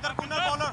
रविंदर किन्नर बॉलर।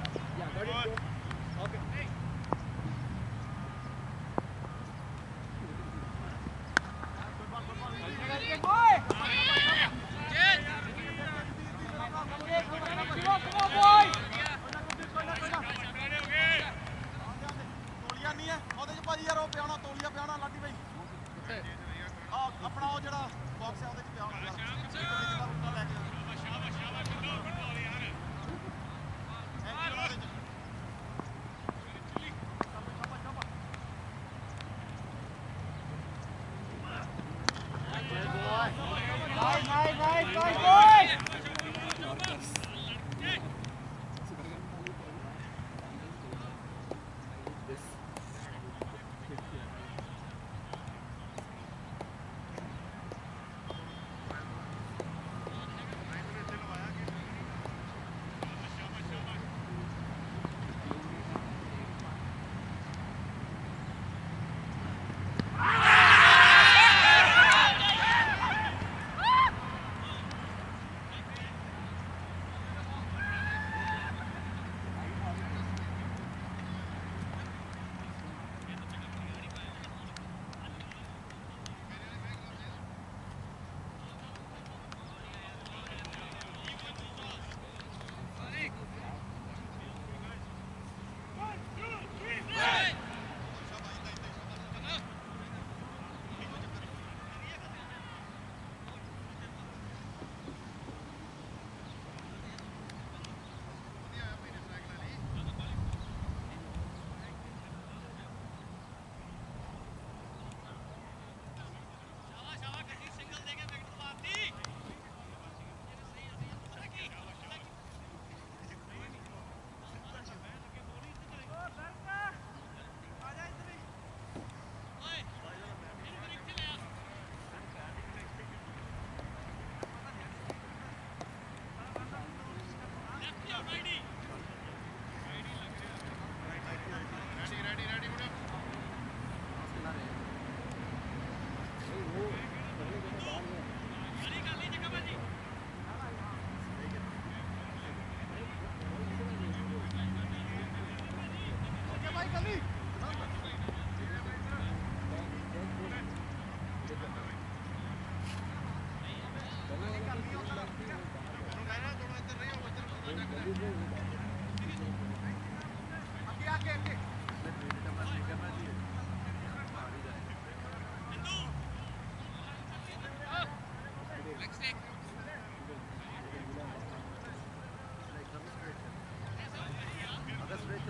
अगर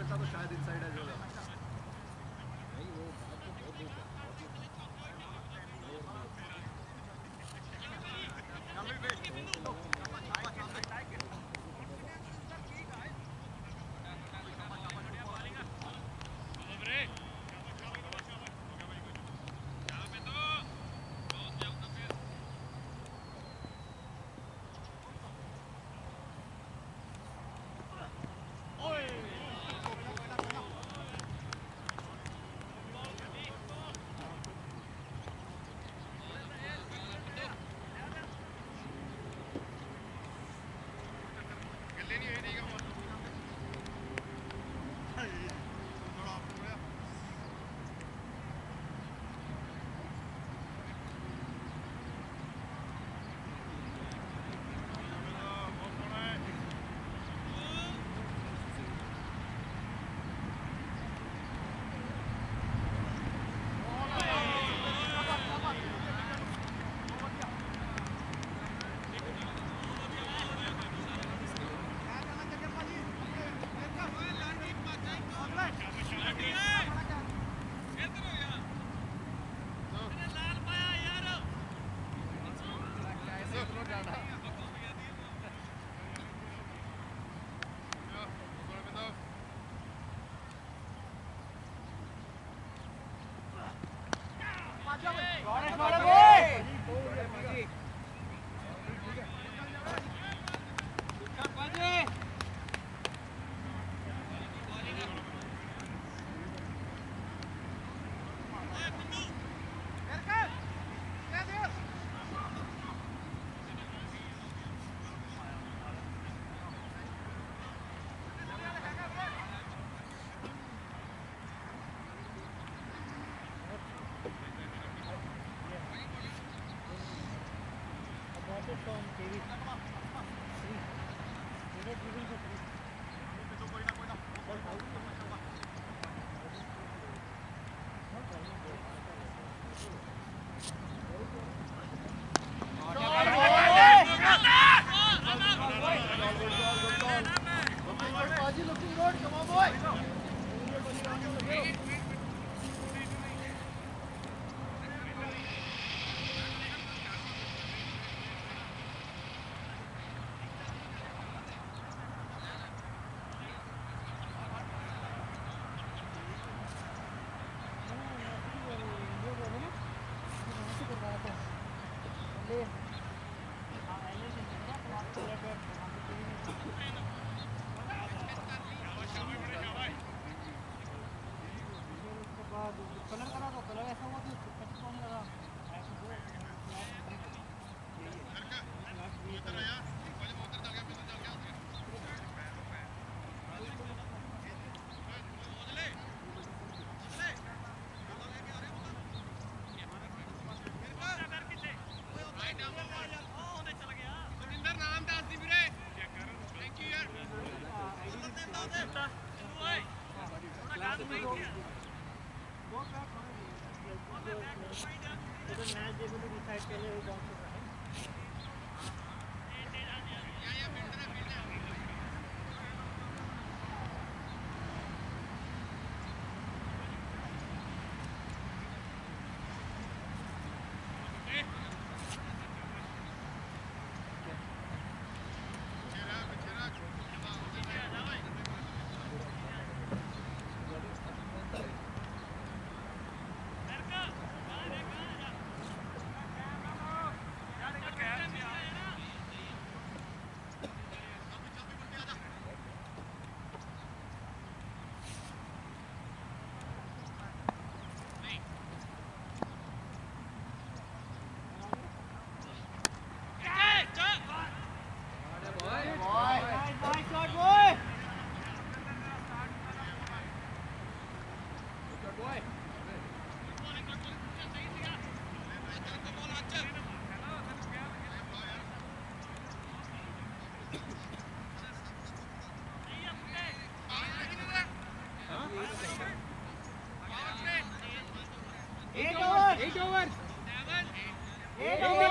jetzt aber scheiße. Come on, also from David. Specially decide पहले हो जाओ Amen.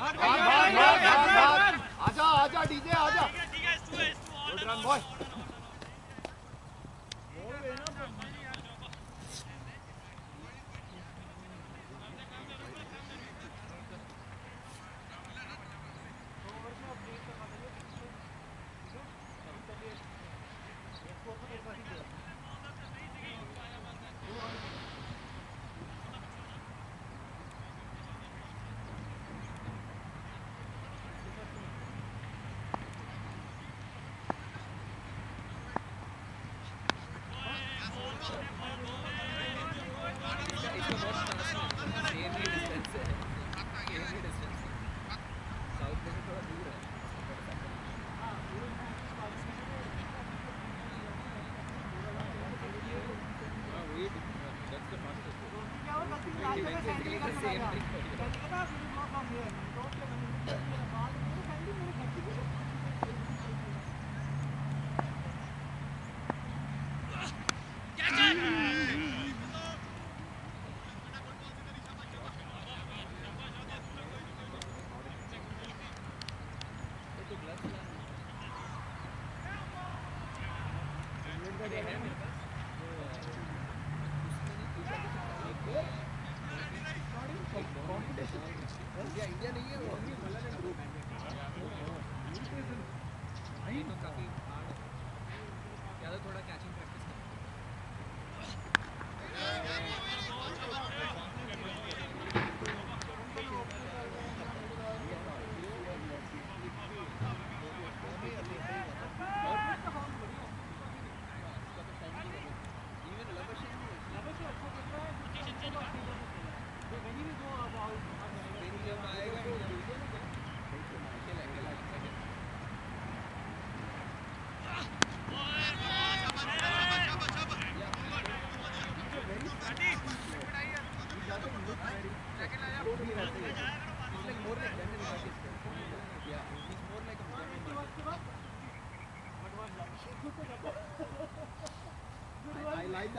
Hadi. Thôi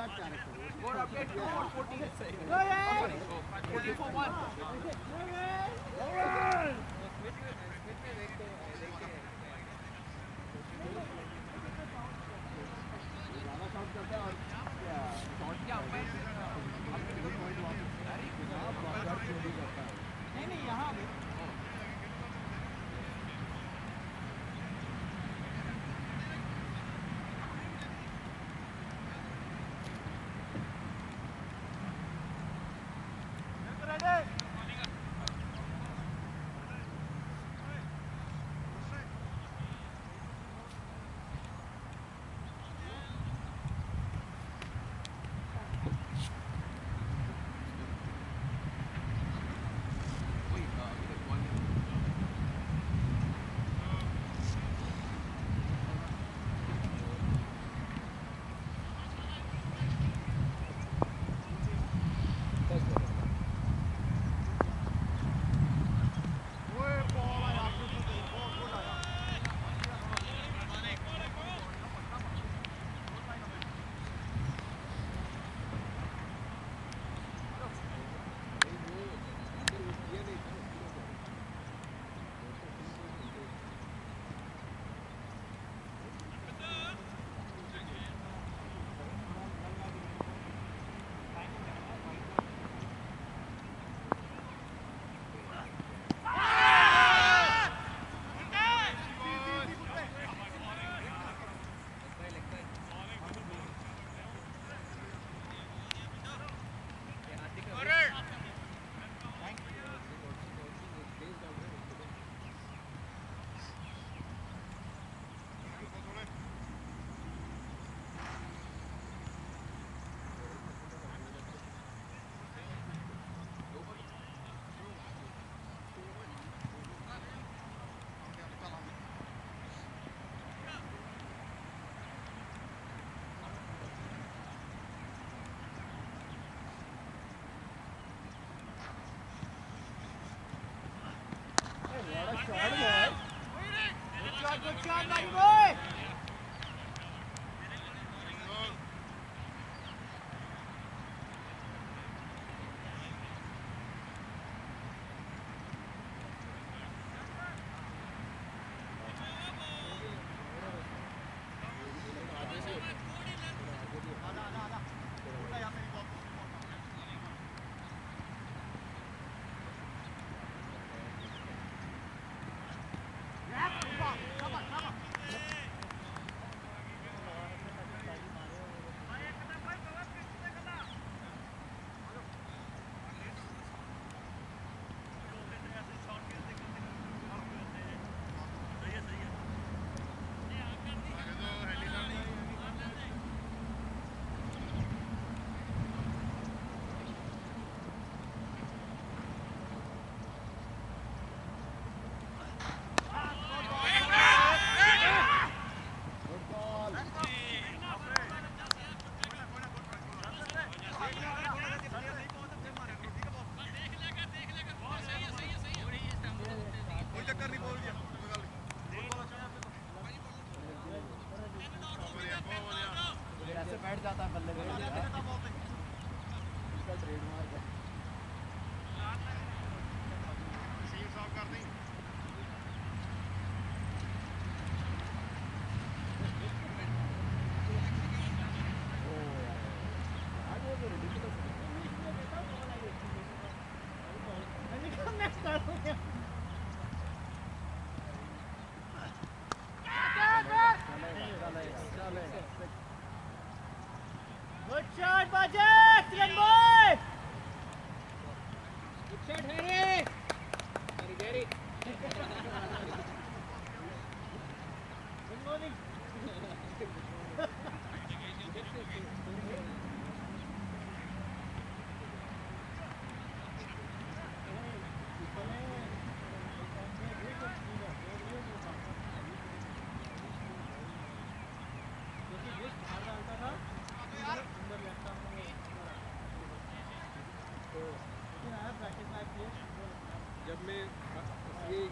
that character. shot, good shot, good shot, good shot,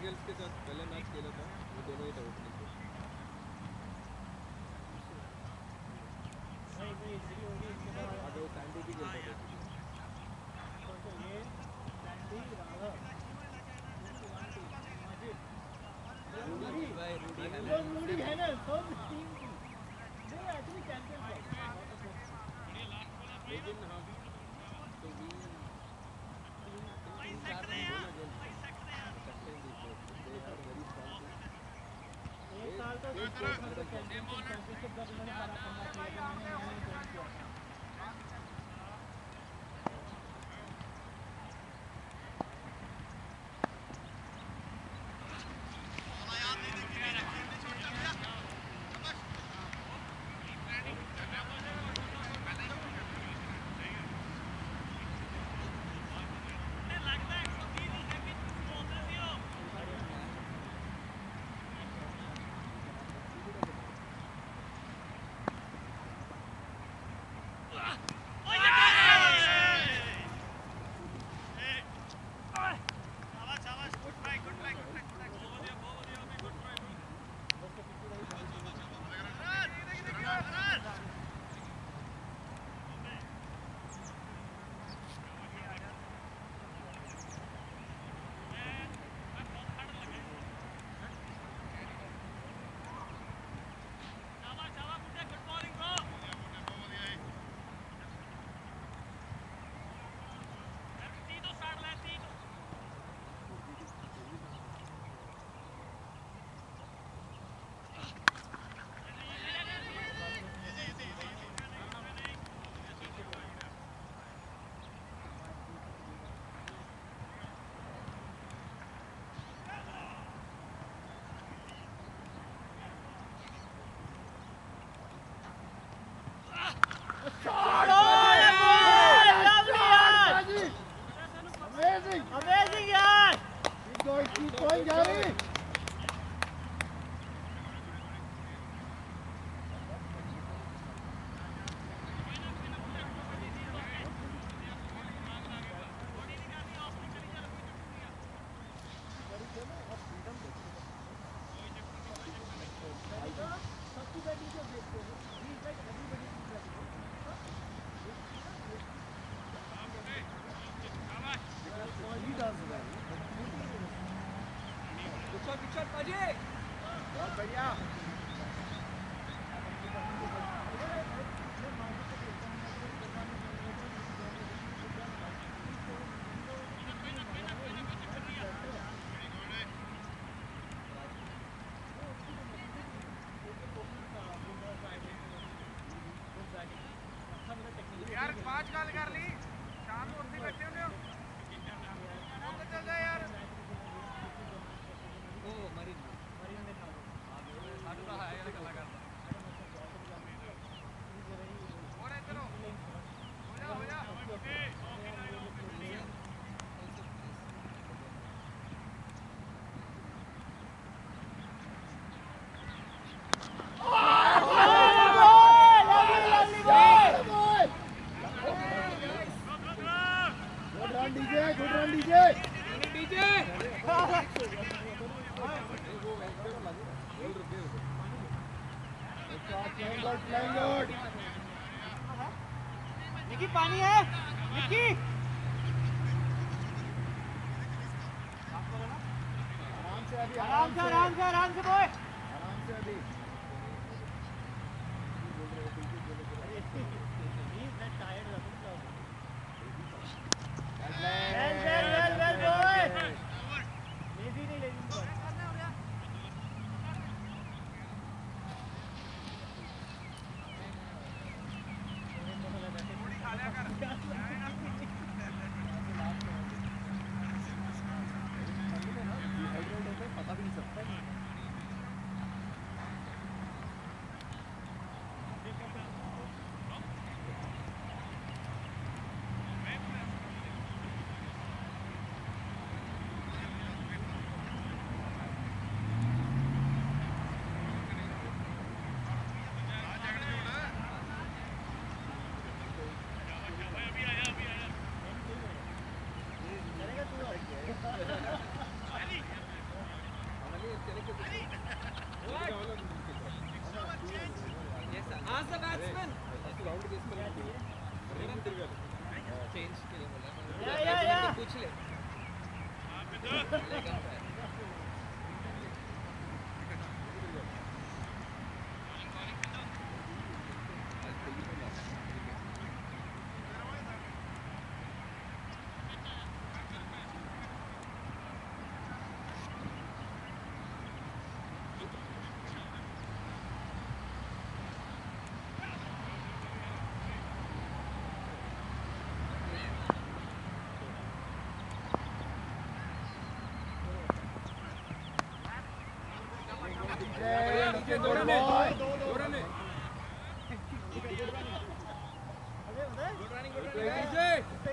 girls के साथ पहले मैच खेला था वो दोनों ही डाउट नहीं हाँ, तो थे अगर सैंडी भी खेलता था। ये सैंडी राधा रूडी भाई रूडी है ना Thank you. Amazing! Amazing, Jan! Keep going, keep going, Gary! यार पाँच का लगा Güzel Hangi boy. Thanksgiving.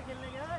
खेलने गया।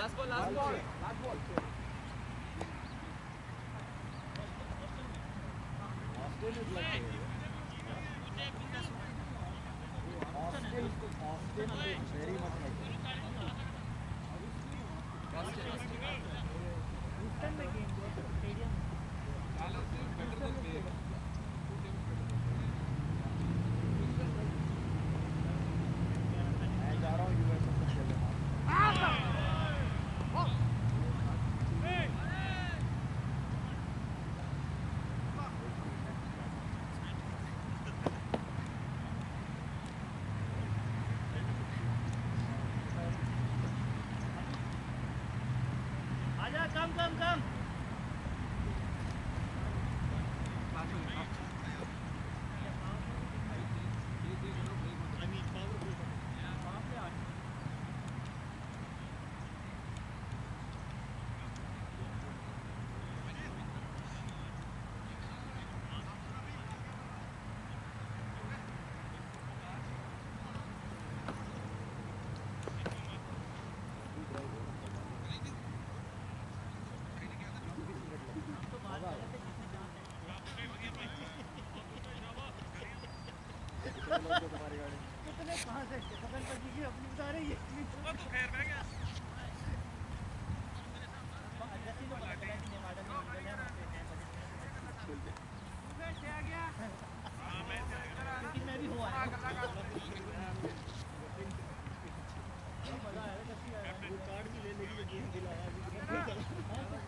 Last ball, last ball.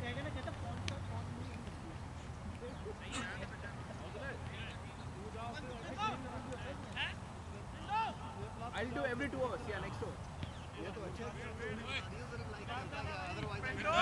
कहेगा ना कहता फ़ोन का phone I'll do every two hours. Yeah, next Otherwise,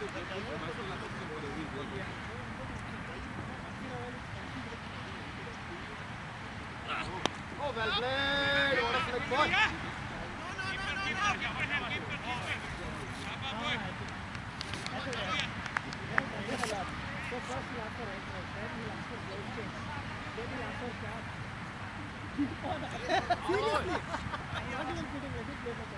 Oh, well played. What a flick ball. Seriously, I'm not even kidding. Let it play for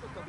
Esto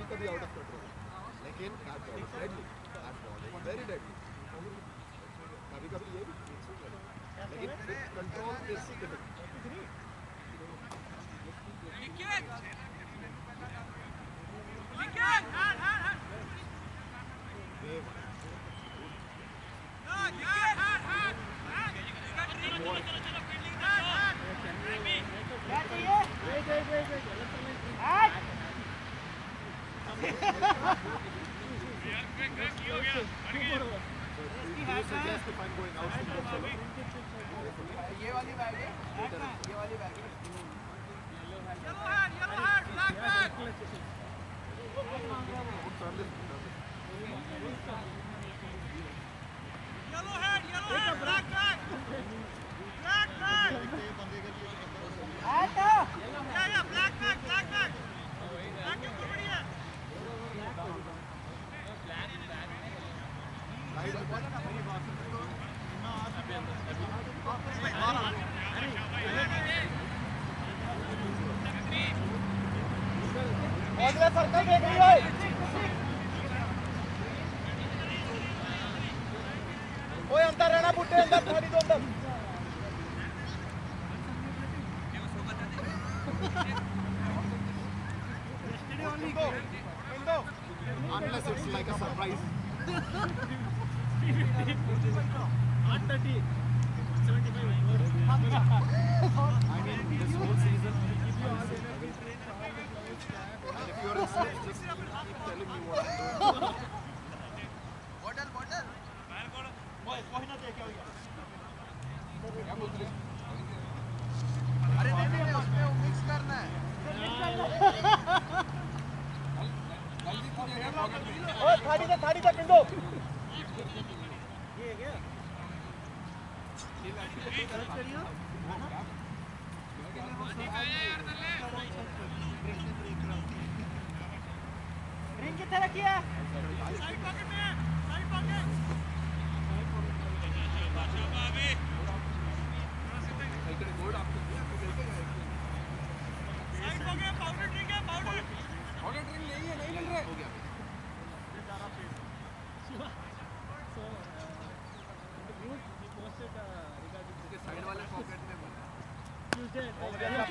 Salut, Pokémon! Salut, Pokémon!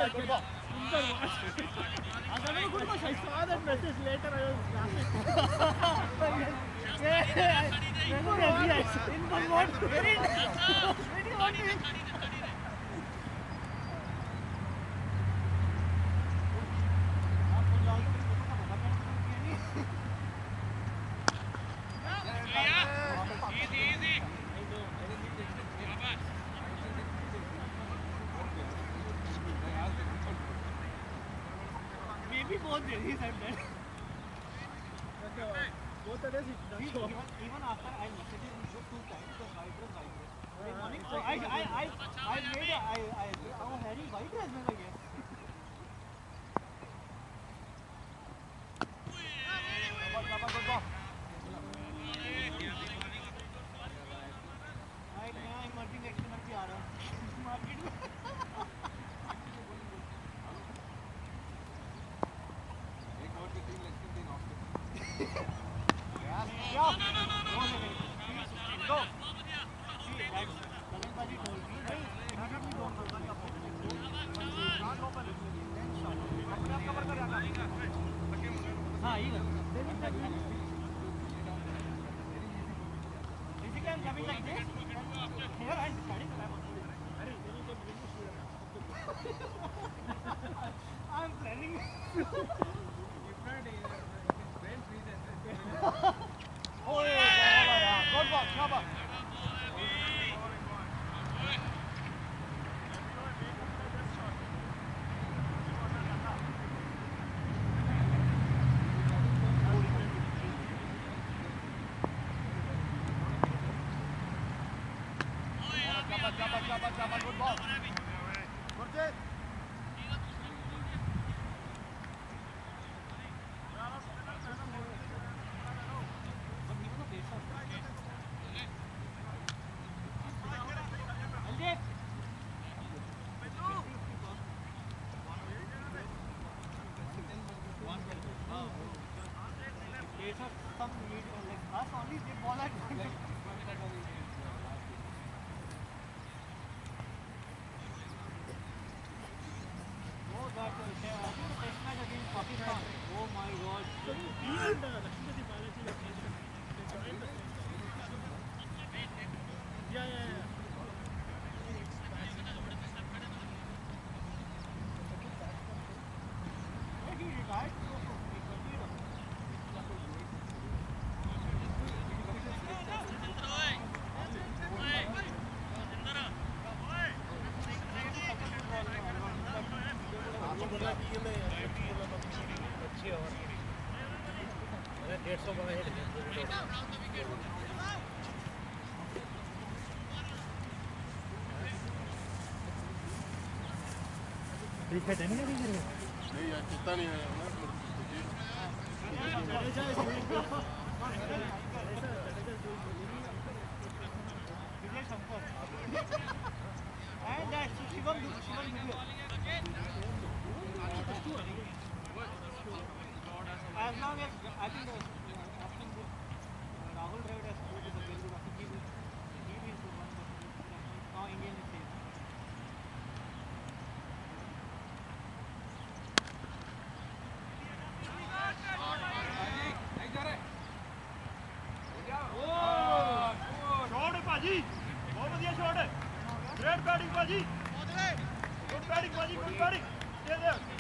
that good ball. I got a good ball. I saw that message later. I was laughing. yeah, yeah. Inbound, inbound. Very, very. डेढ़ सौ का head free fit है ना कभी नहीं यार कितना नहीं तो है। ਪੈਡਿੰਗ ਭਾਜੀ। ਗੁੱਡ ਪੈਡਿੰਗ ਭਾਜੀ ਗੁੱਡ ਪੈਡਿੰਗ ਦੇ ਦੇ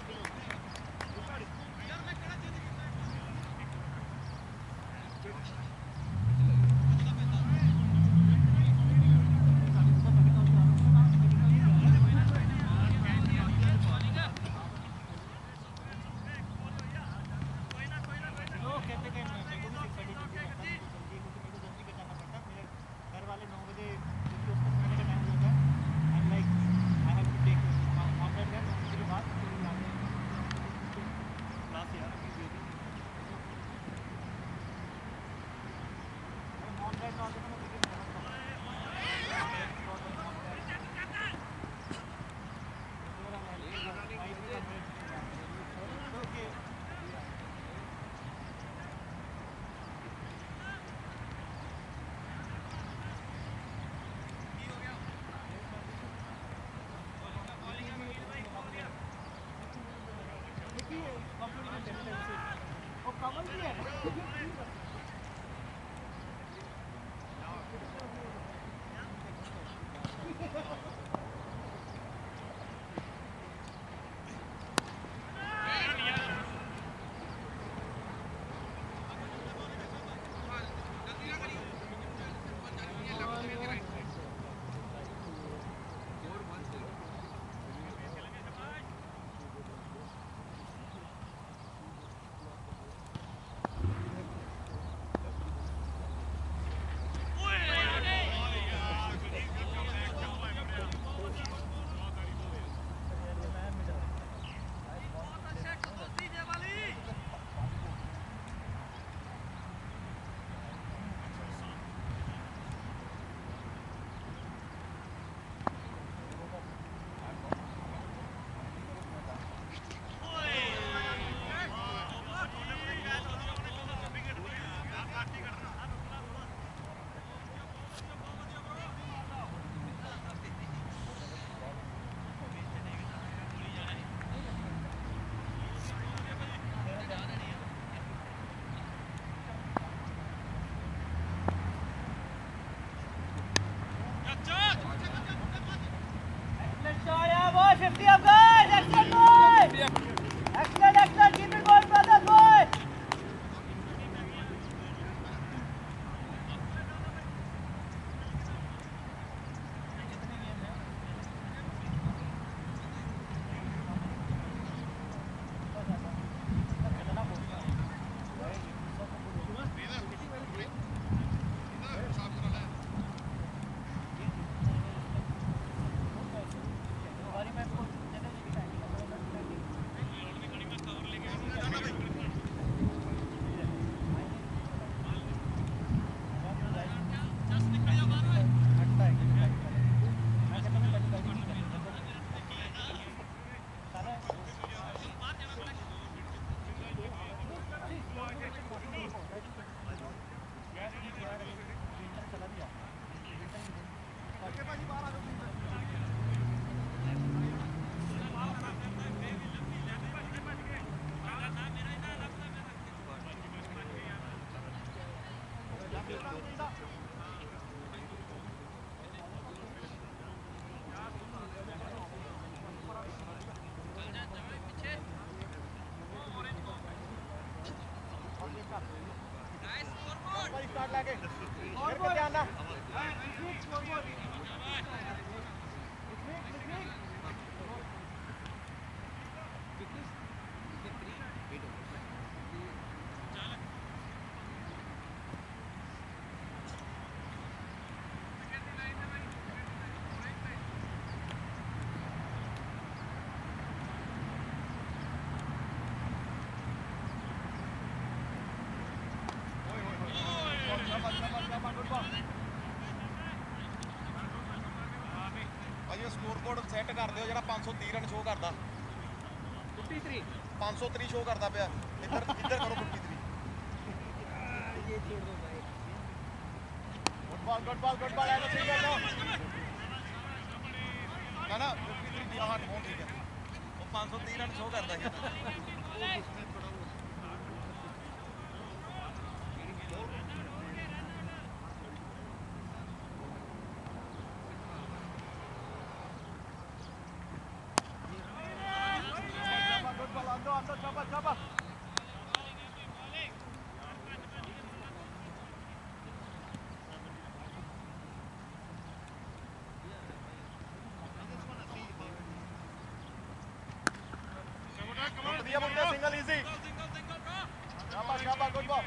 ਸਕੋਰਬੋਰਡ ਸੈੱਟ ਕਰ ਦਿਓ ਜਿਹੜਾ 530 ਰਨ ਸ਼ੋ ਕਰਦਾ। 53 530 ਸ਼ੋ ਕਰਦਾ ਪਿਆ। ਇੱਧਰ ਇੱਧਰ ਕਰੋ 53 ਇਹ ਛੋੜ ਦੋ ਭਾਈ good ball good ball good ball ਐਵੇਂ ਸਹੀ ਕਰੋ ਨਾ ਨਾ 53 ਦੀ ਆਹ ਫੋਨ ਠੀਕ ਹੈ। ਉਹ 530 ਰਨ ਸ਼ੋ ਕਰਦਾ ਹੈ दिया मुंडे सिंगल इजी चापा चापा गुड बॉल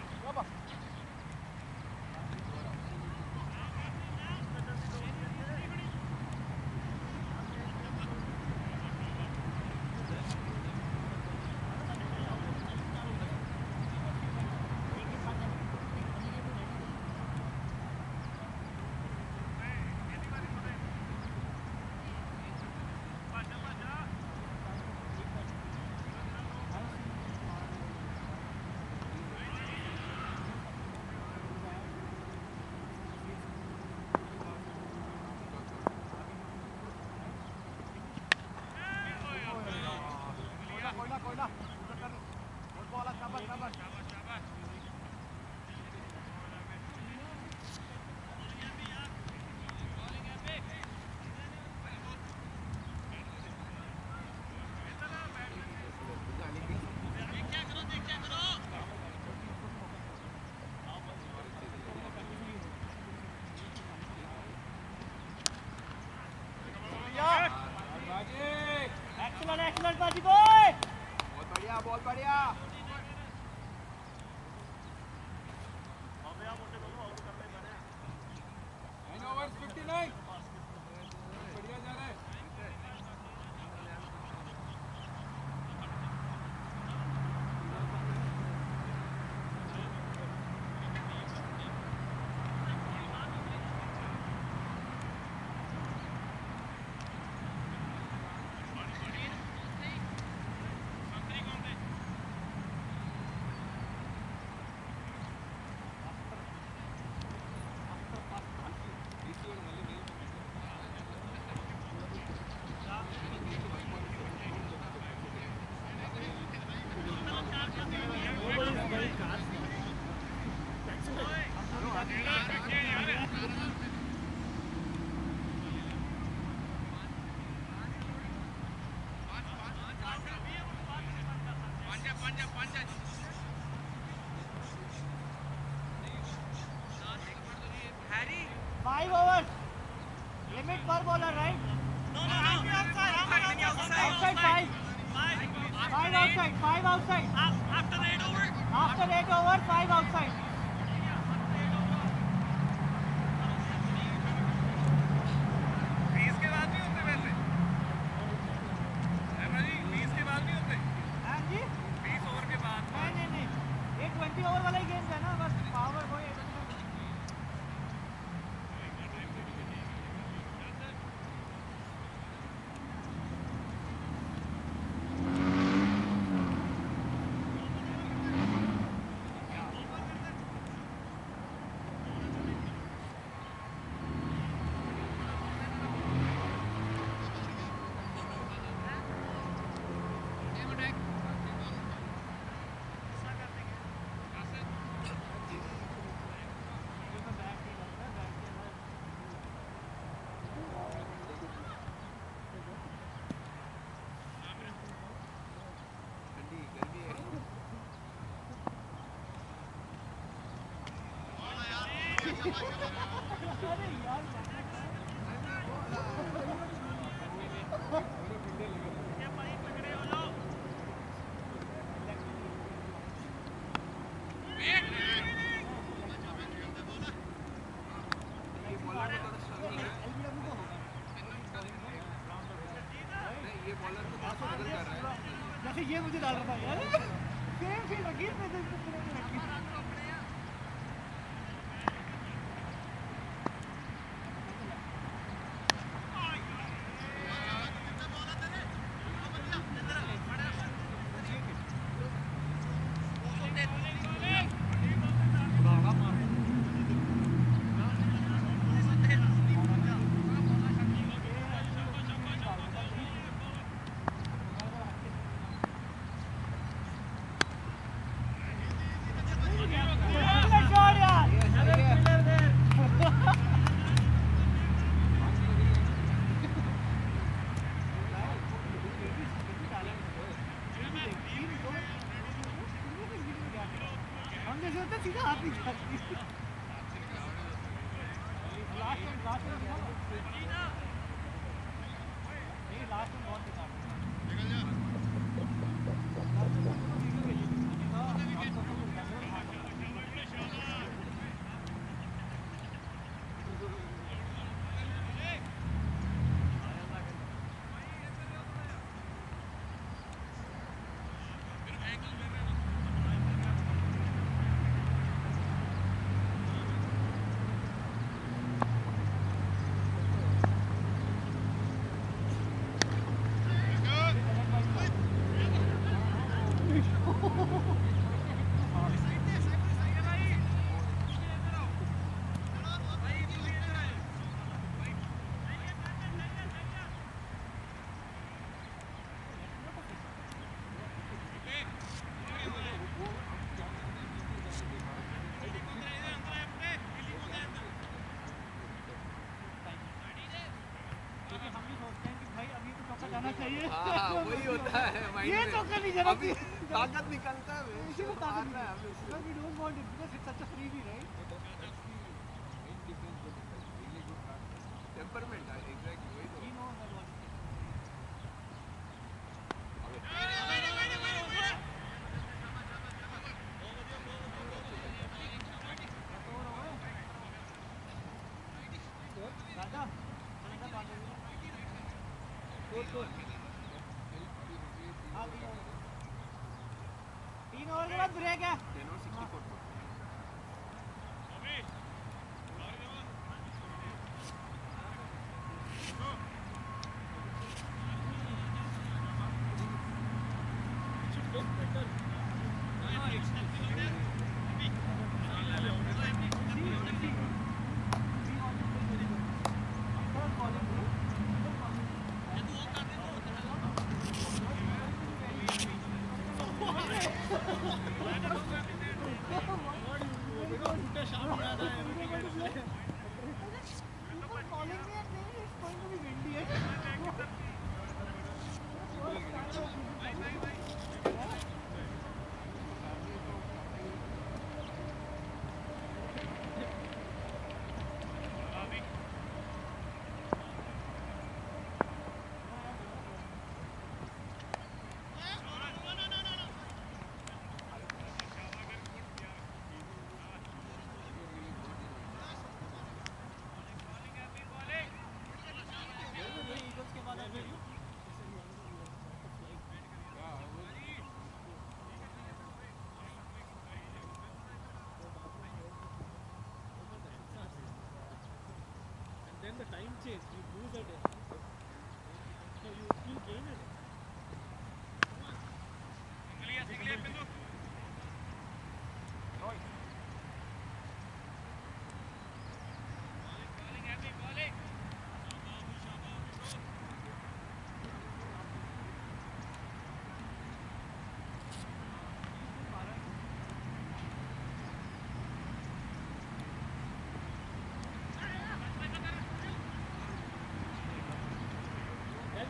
बहुत बढ़िया बहुत बढ़िया। Hadi yavrum. चाहिए हाँ वही होता है ये में चौका नहीं अभी ताकत निकलता है इसी में ताकत रहा है। Because we don't want it because it's such a freebie, right? Temperament है एग्जैक्टली वही तो We know that what राजा राजा बात करो हाँ तीन ओवर तीन ओवर के बाद ब्रेक है टेन और sixty four then the time change, you lose a day. So you, still gain a day.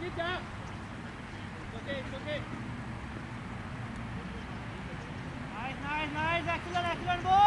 It's okay, it's okay. Nice, nice, nice. Excellent, excellent ball.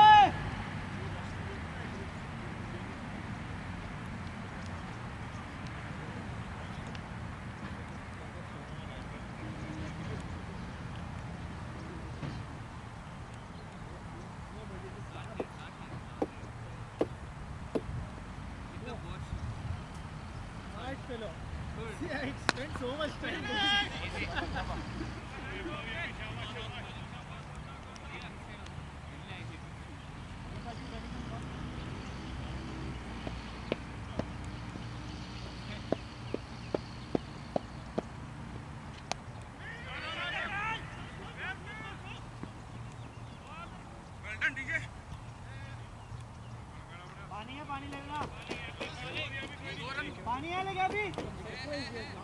पानी है पानी लगना पानी है लगे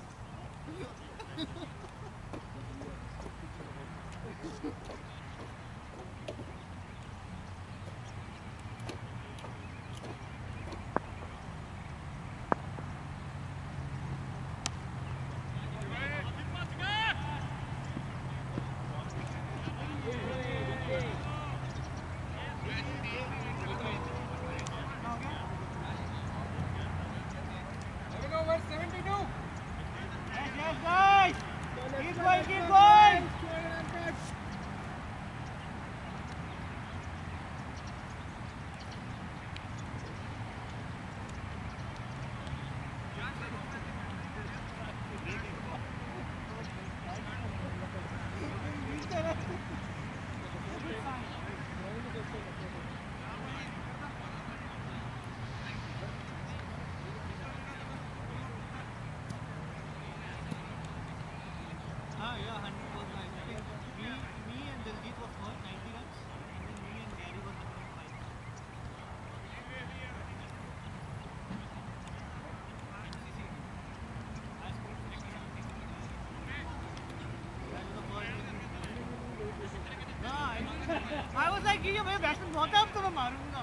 की कि भाई वेस्टर्न बहुत है, अब तो मैं मारूँगा।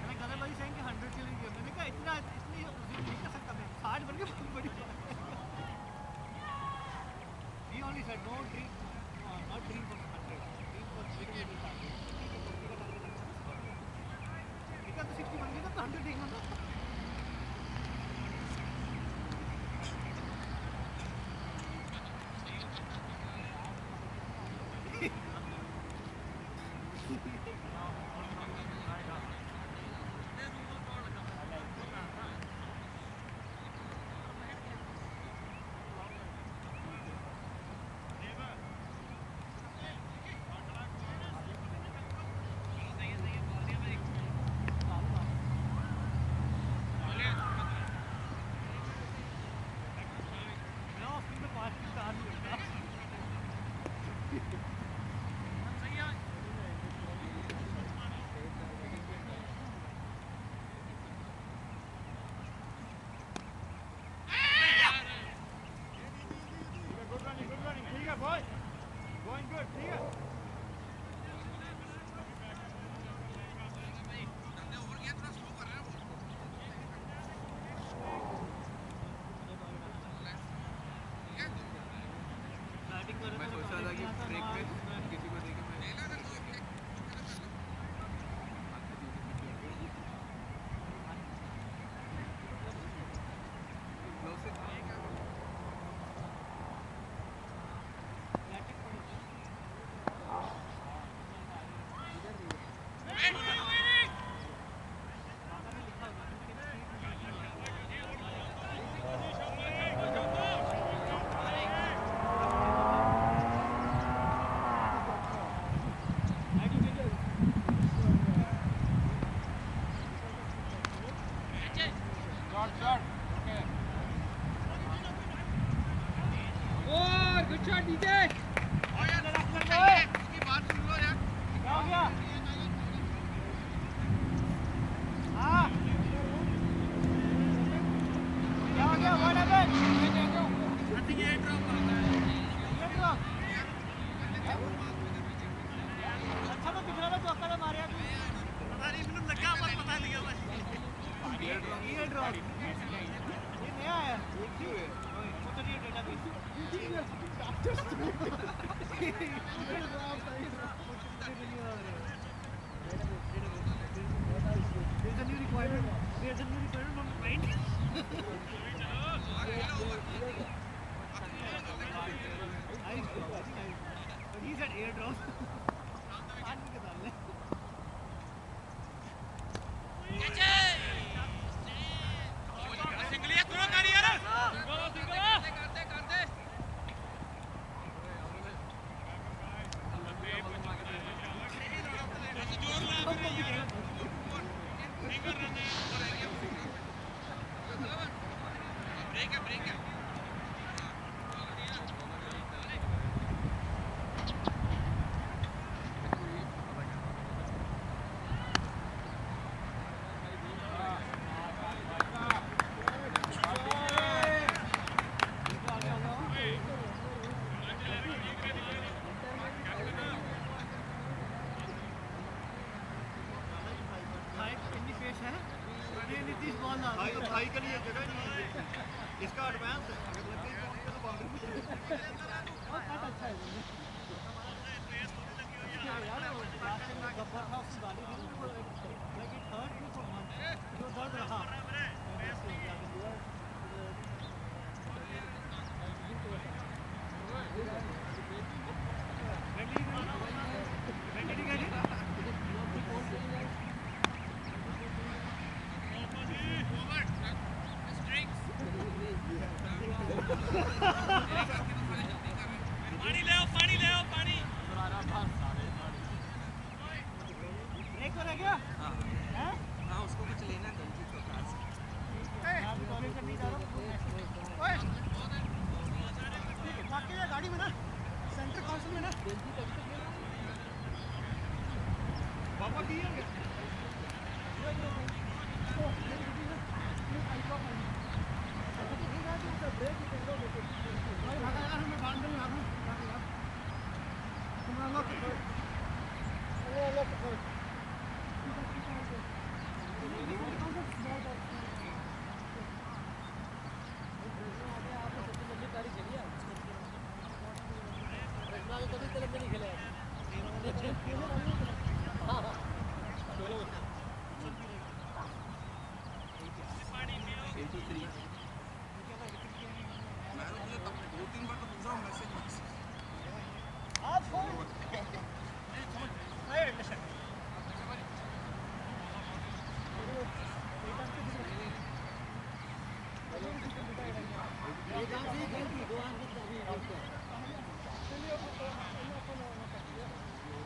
मैंने गगन भाई सेंग के 100 चली गई मैंने कहा, इतना, इतनी नहीं कर सकता मैं। साठ बन के बहुत बड़ी बात ही। Only sir no drink not drink for hundred drink for wicket इतना तो सिक्सटी बन गया तो हंड्रेड ड्रिंक होना Thank you. ਸਫਾਈ ਕਰੀਏ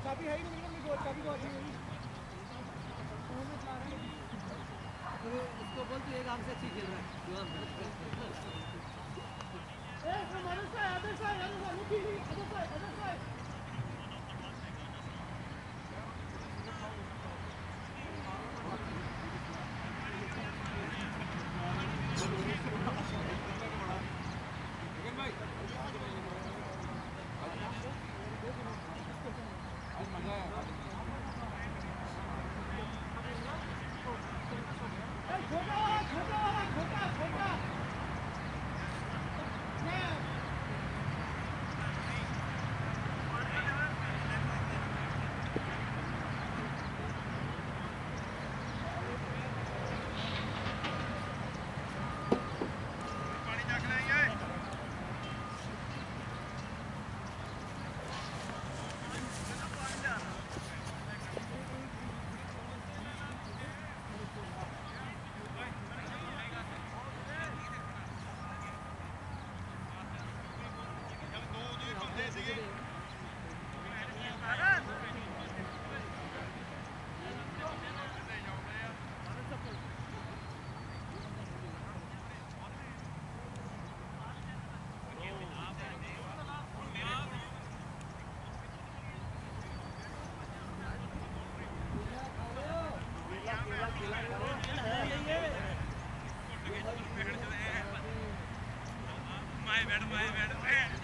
चाबी है ही नहीं मेरे को चाबी को आती है इसको बोल तू एक आम से अच्छी खेल रहा है जो हम ए हमारे साथ other side other side other side other side madam madam madam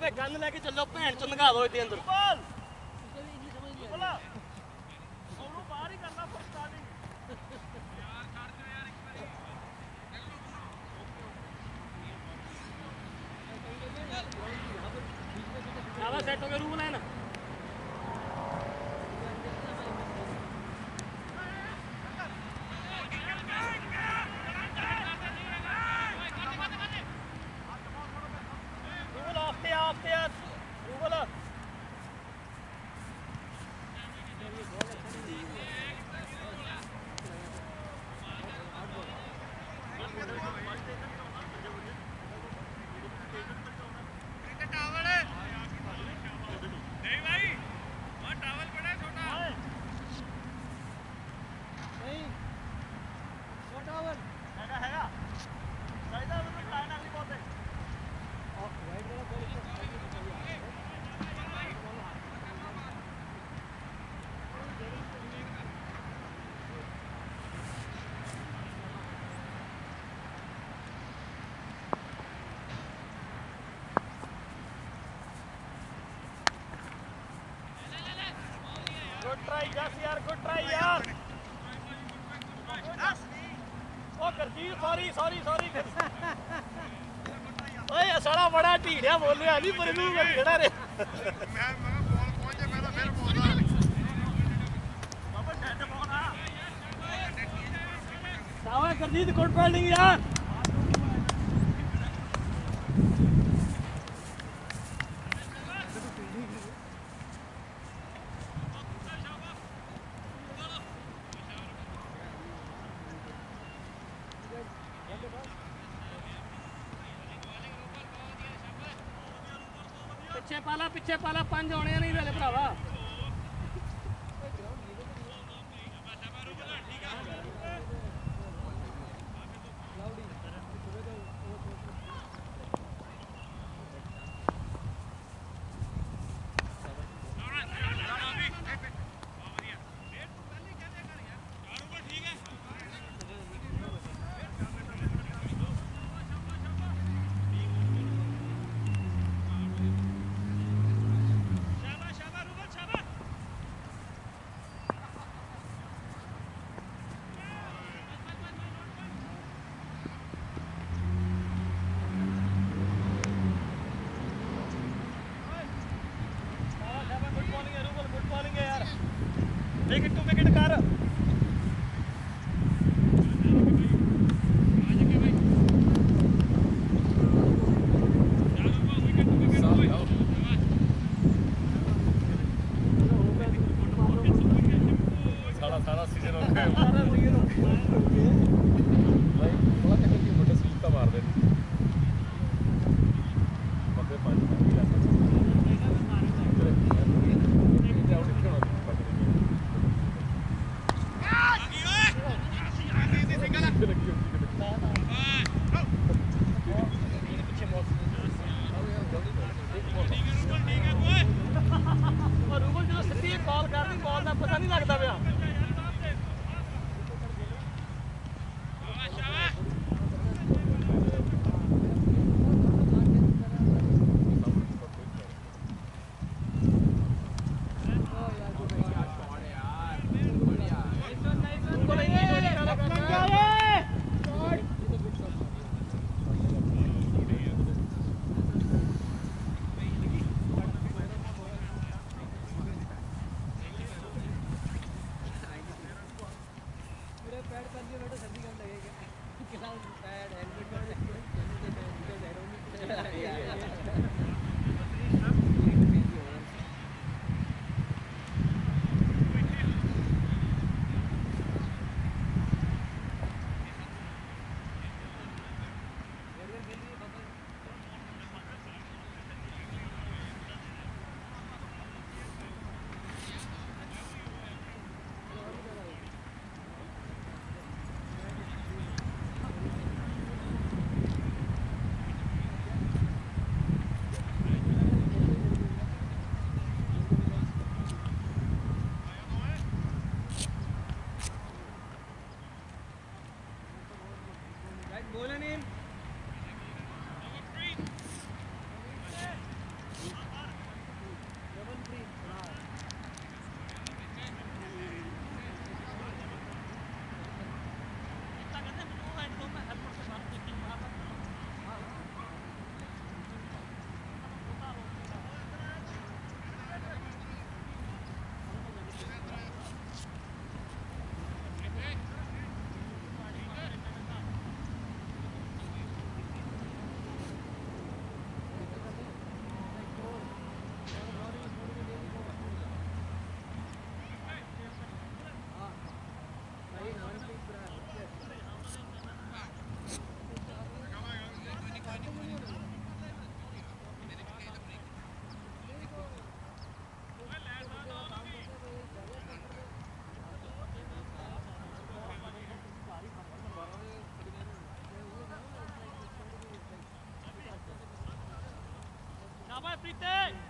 ਦੇ ਵੇ ਗੰਨ ਲੈ ਕੇ ਚੱਲੋ ਭੈਣ ਚ ਨਗਾ ਦੋ ਇਹਦੇ ਅੰਦਰ। ਜਸ ਯਾਰ ਗੁੱਡ ਟਰਾਈ ਯਾਰ ਉਹ ਕਰਜੀਤ ਸੌਰੀ ਸੌਰੀ ਸੌਰੀ ਓਏ ਇਹ ਸਾਲਾ ਬੜਾ ਢੀੜਿਆ ਬੋਲਿਆ ਨਹੀਂ ਪਰ ਨੂੰ ਮੈਂ ਖੜਾ ਰਿਹਾ ਮੈਂ ਮੈਂ ਬੋਲ ਪਹੁੰਚੇ ਮੈਂ ਤਾਂ ਫਿਰ ਬੋਲਦਾ ਬਾਬਾ ਡੈਡ ਬੋਲ ਆ ਸਾਵਾ ਕਰਜੀਤ ਗੁੱਡ ਫੀਲਡਿੰਗ ਯਾਰ ਪਿੱਛੇ ਪਾਲਾ ਪੰਜ ਆਉਣੇ ਨਹੀਂ ਵੇਲੇ ਭਰਾਵਾ। Давай, притей!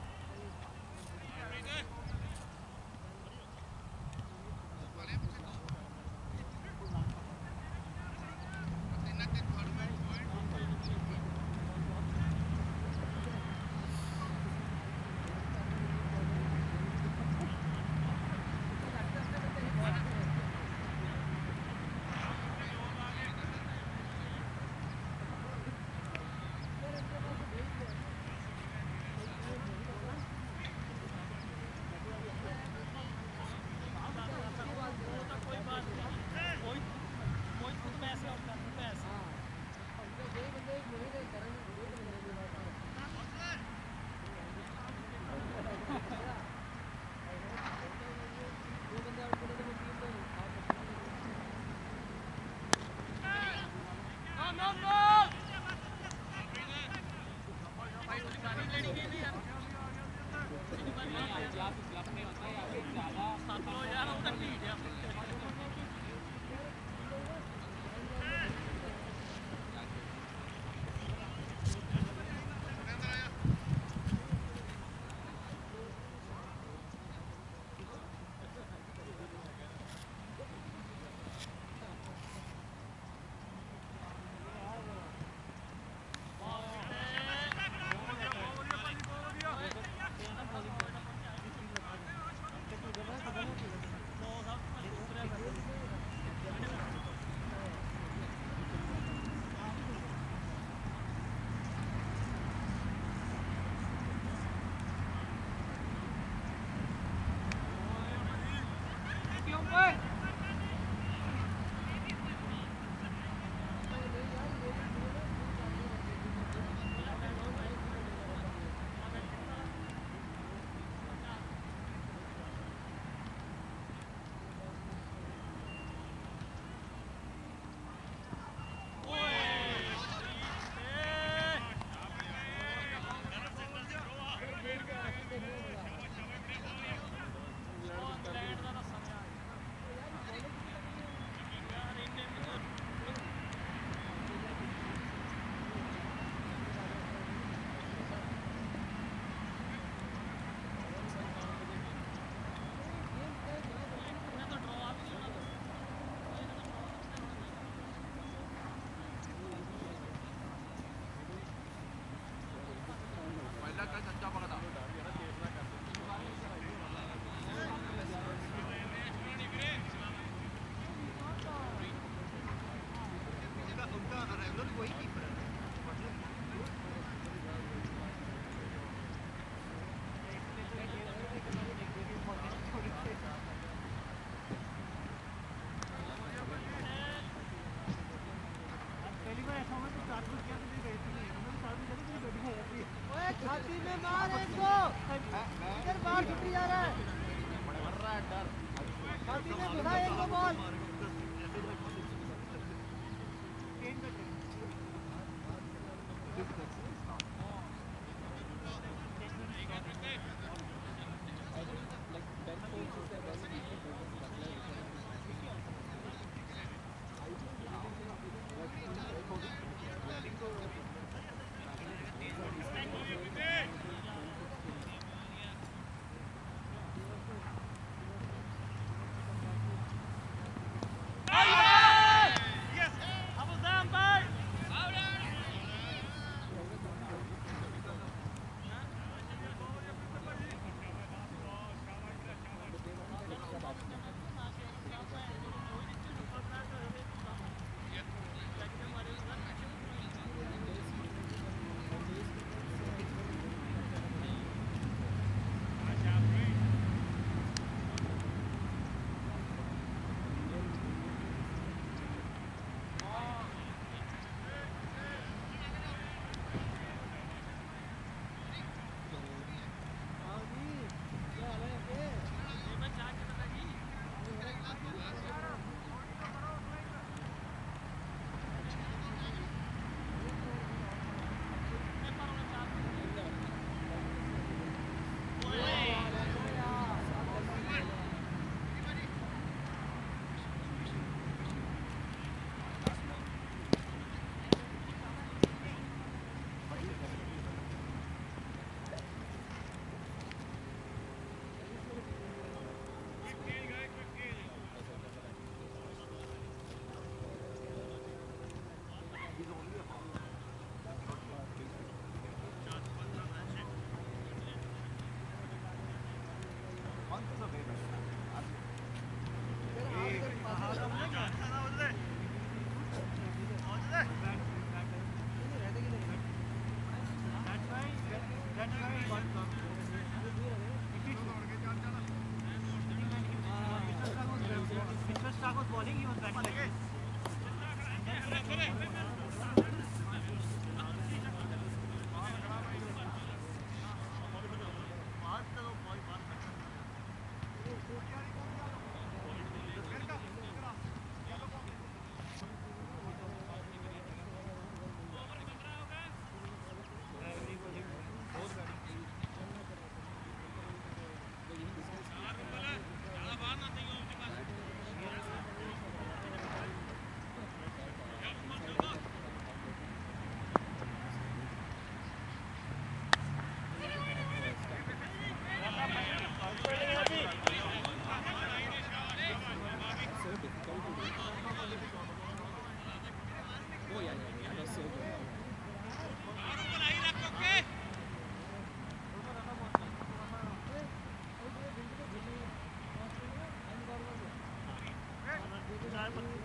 कोई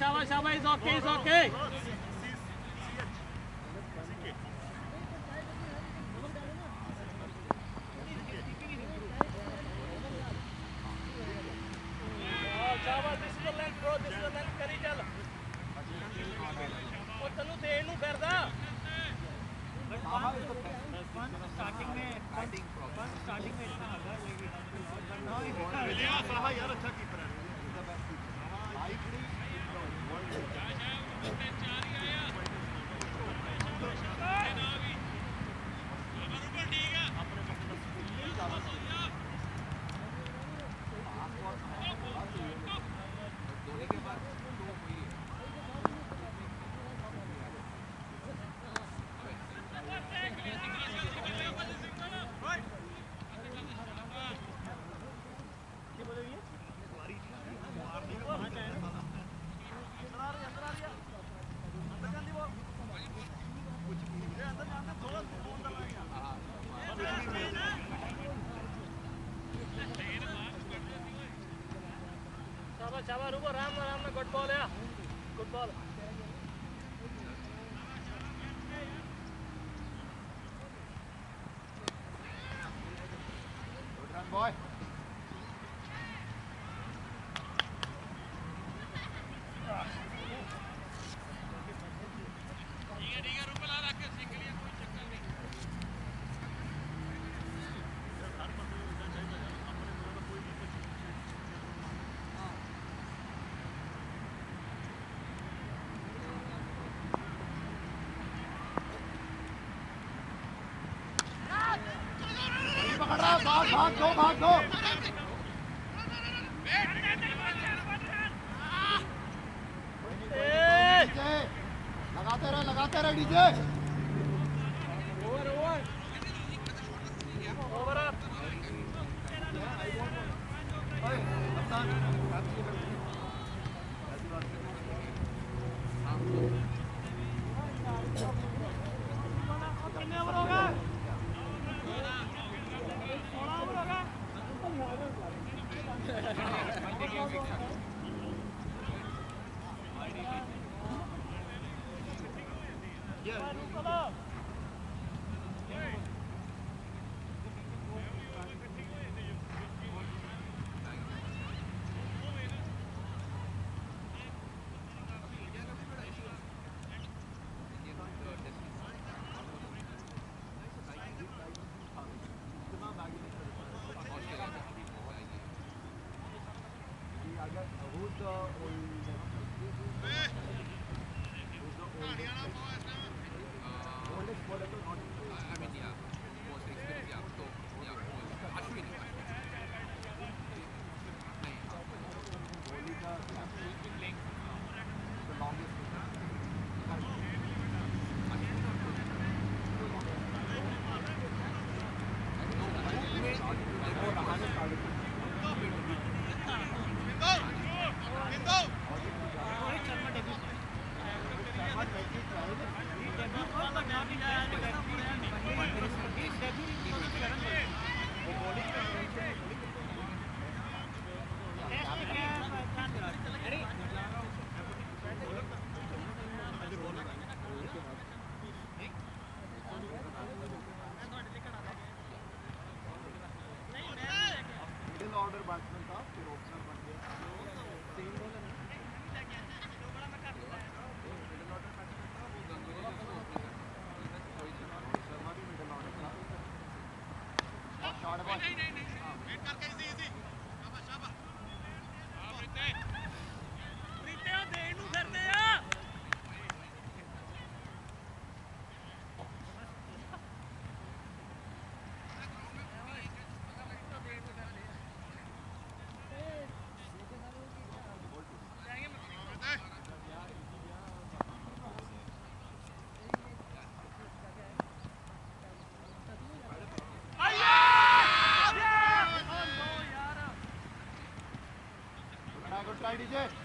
já vai, já vai, ok, ok. चवर राम राम में गट बोलिया 爬爬高爬高 Nej, nej, nej. DJ.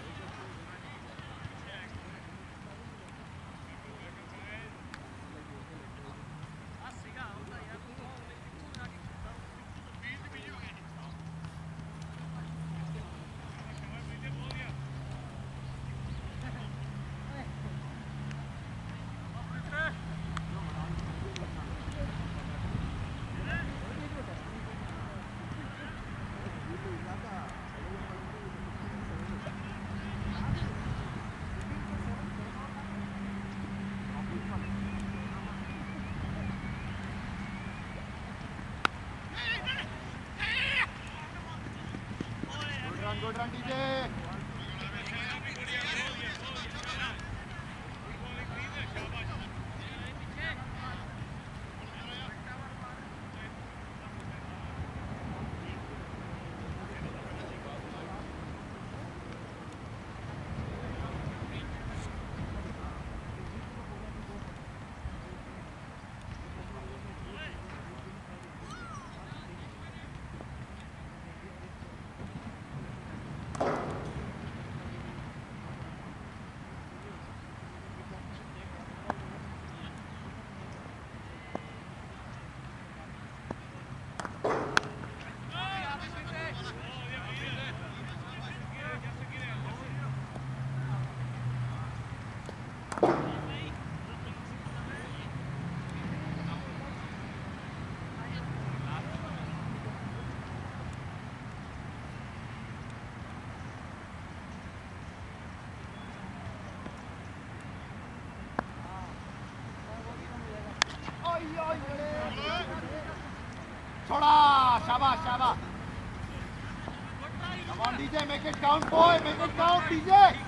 count for him, make it count, BJ!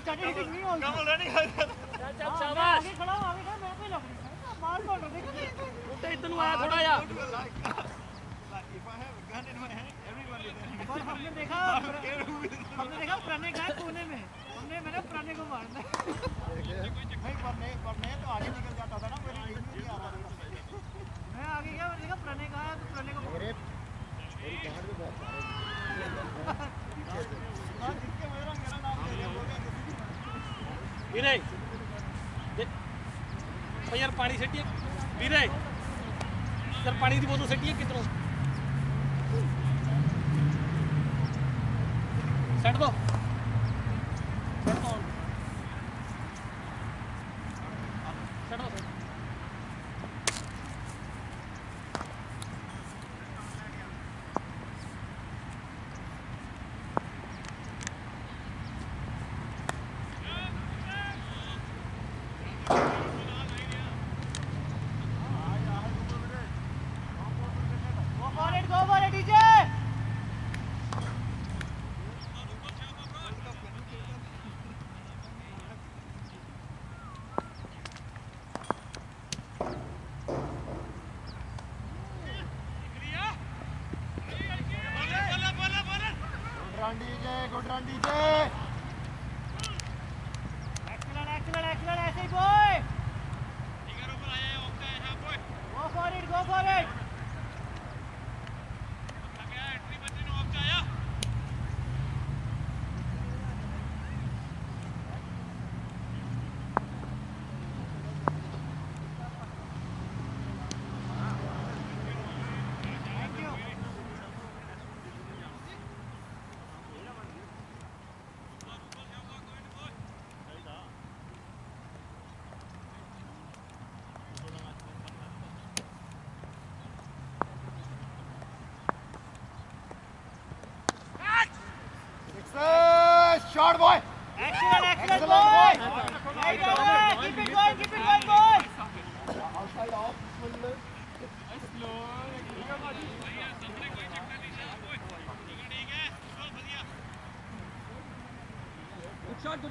ਚੱਜ ਹਿੱਟਿੰਗ ਨਹੀਂ ਹੋਈ ਕੰਮ ਲੈਣੀ ਖਾ ਚੱਲ ਸ਼ਾਬਾਸ਼ ਖੜਾ ਆਵੇ ਮੈਂ ਕੋਈ ਲੱਗ ਨਹੀਂ ਬਾਹਰ ਬਾਰਡਰ ਦੇ ਉੱਤੇ ਇਧਰ ਨੂੰ ਆਇਆ ਥੋੜਾ ਜਿਹਾ। ਵੀਰੇ ਯਾਰ ਪਾਣੀ ਸਿੱਟੀਏ। ਯਾਰ ਪਾਣੀ ਦੀ ਬੋਤਲ ਸਿੱਟੀਏ ਕਿਧਰੋਂ? ਛੱਡ ਦੋ।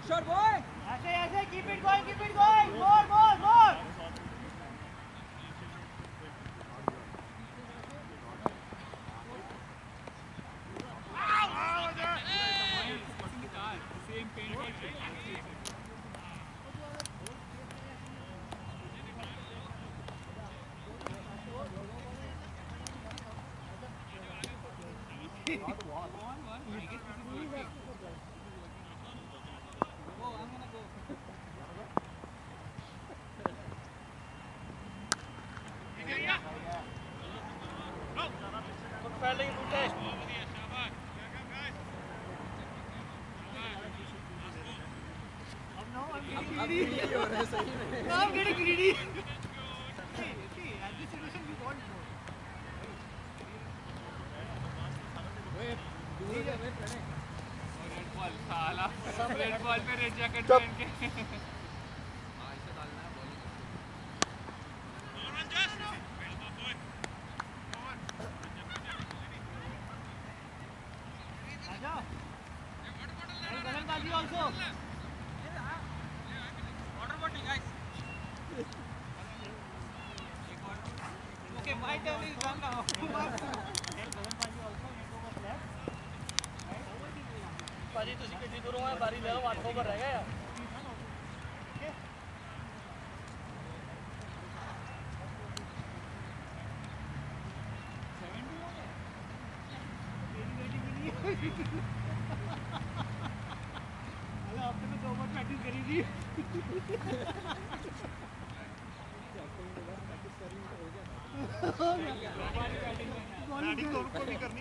Kör boy. Now I'm getting greedy. Red ball पे red jacket grupo mi carnal.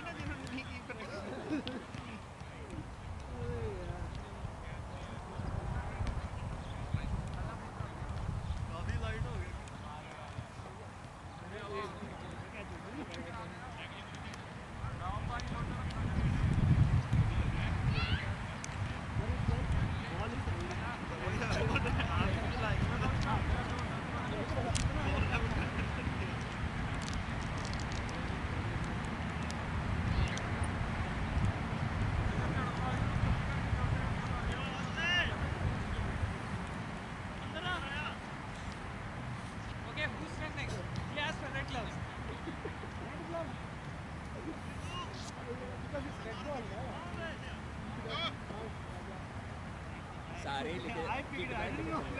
I figured I didn't know.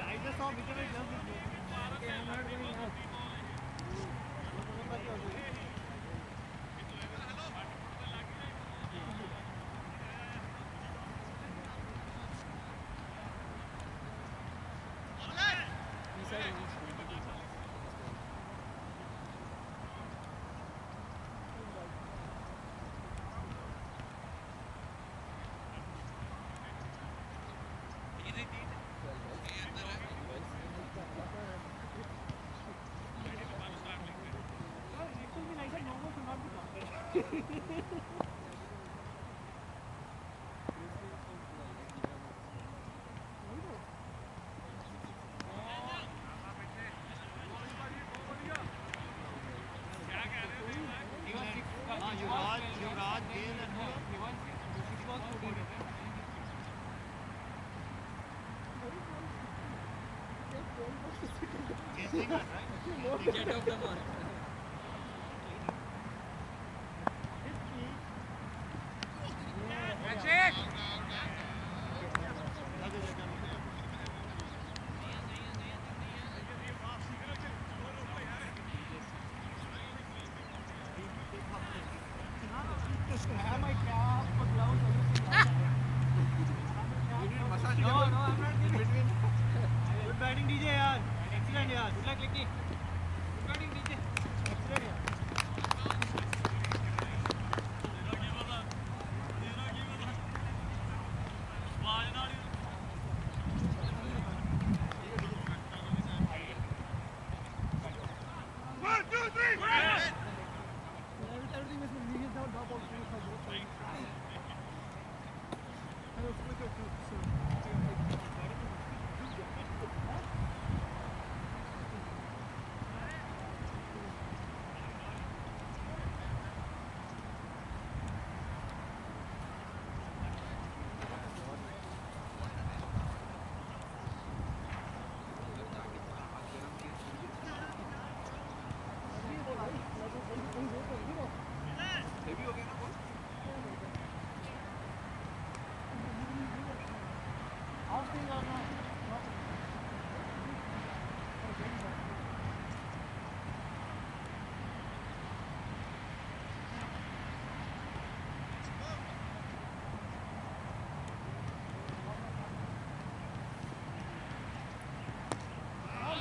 It will Get out the money.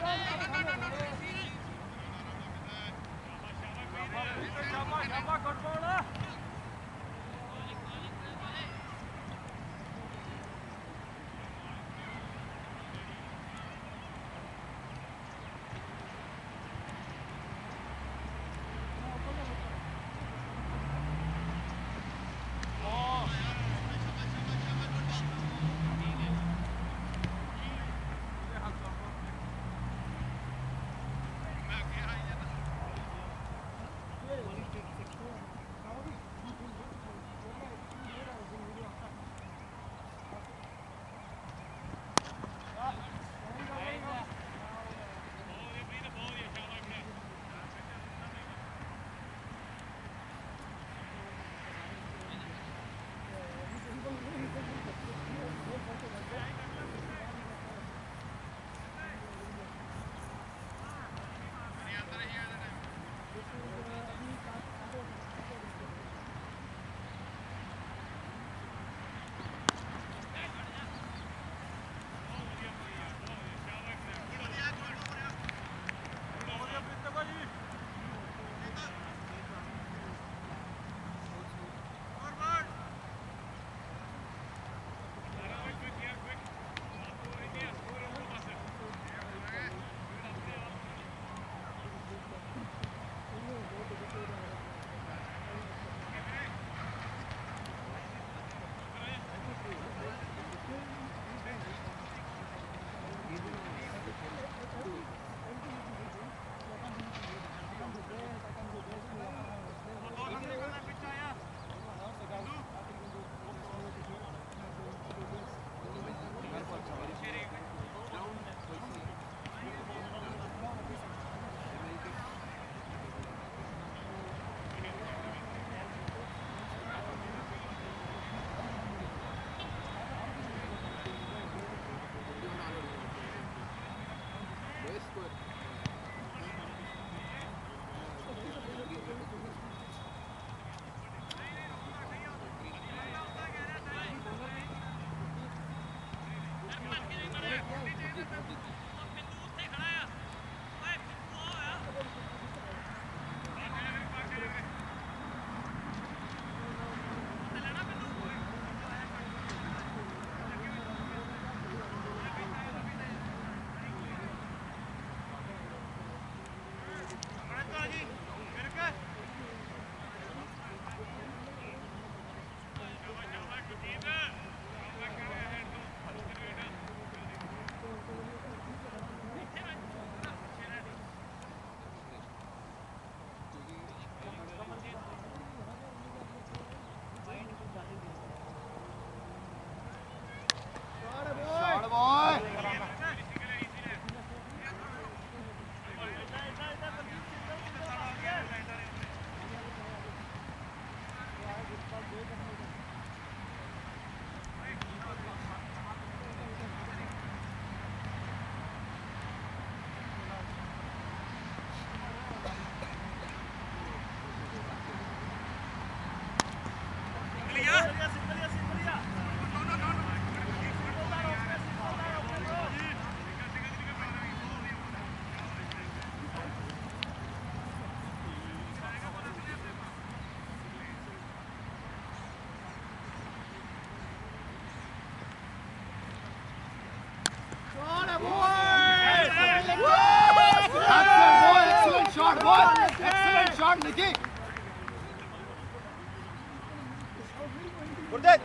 Yeah. Buradan.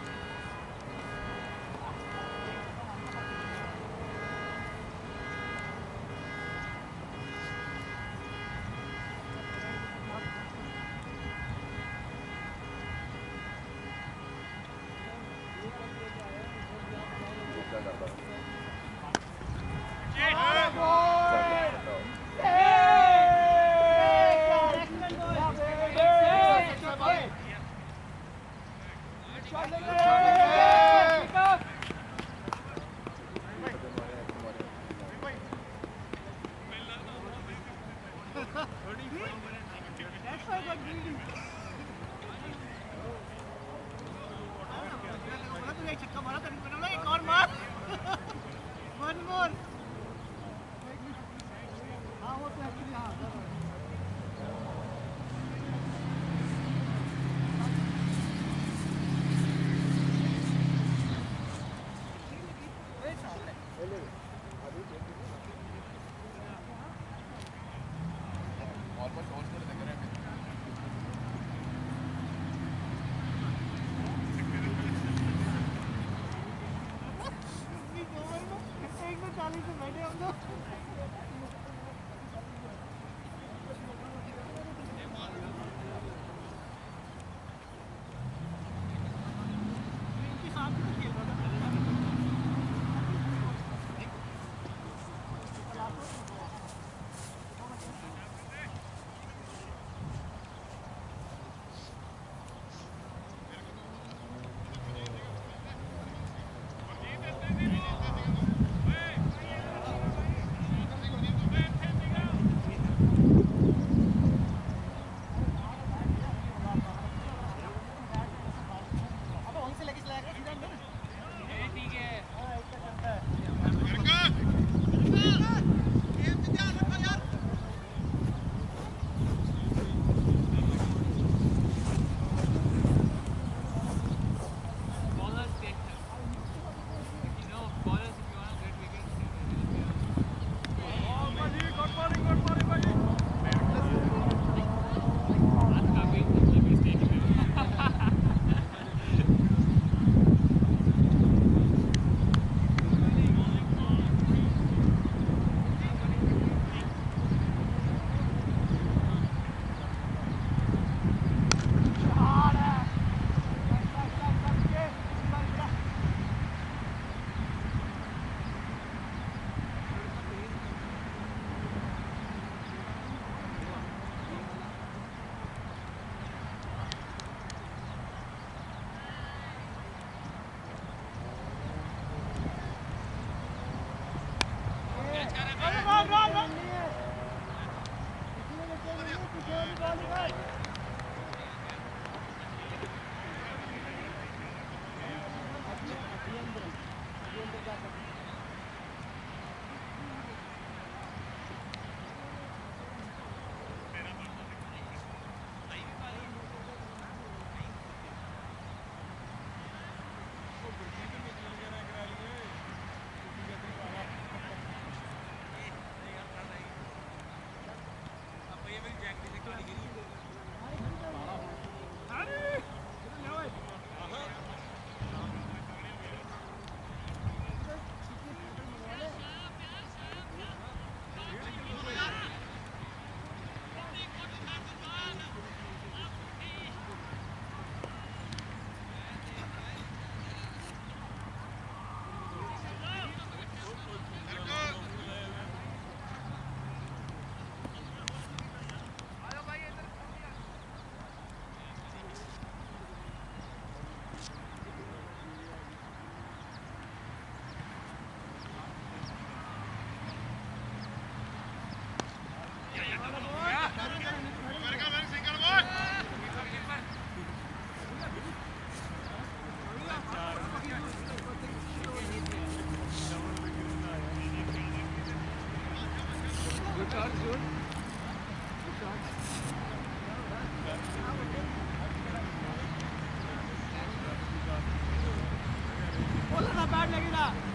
Thank you. Hola, la perna, que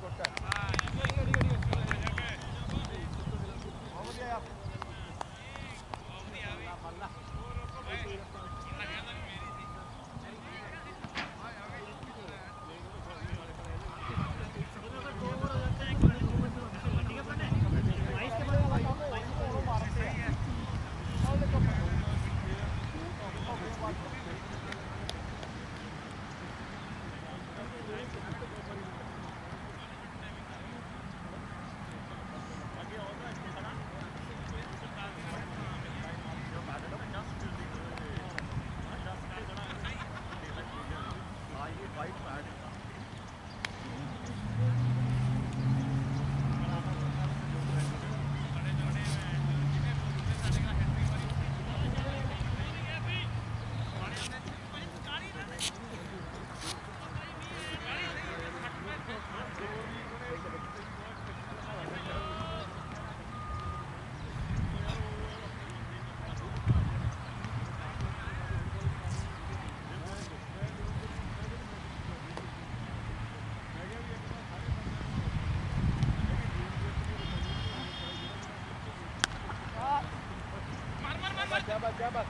cortar. Grab us.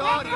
God.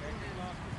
Thank you.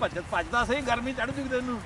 ਭੱਜ ਭੱਜਦਾ ਸਹੀ ਗਰਮੀ ਚੜ ਜੂਗੀ ਤੈਨੂੰ।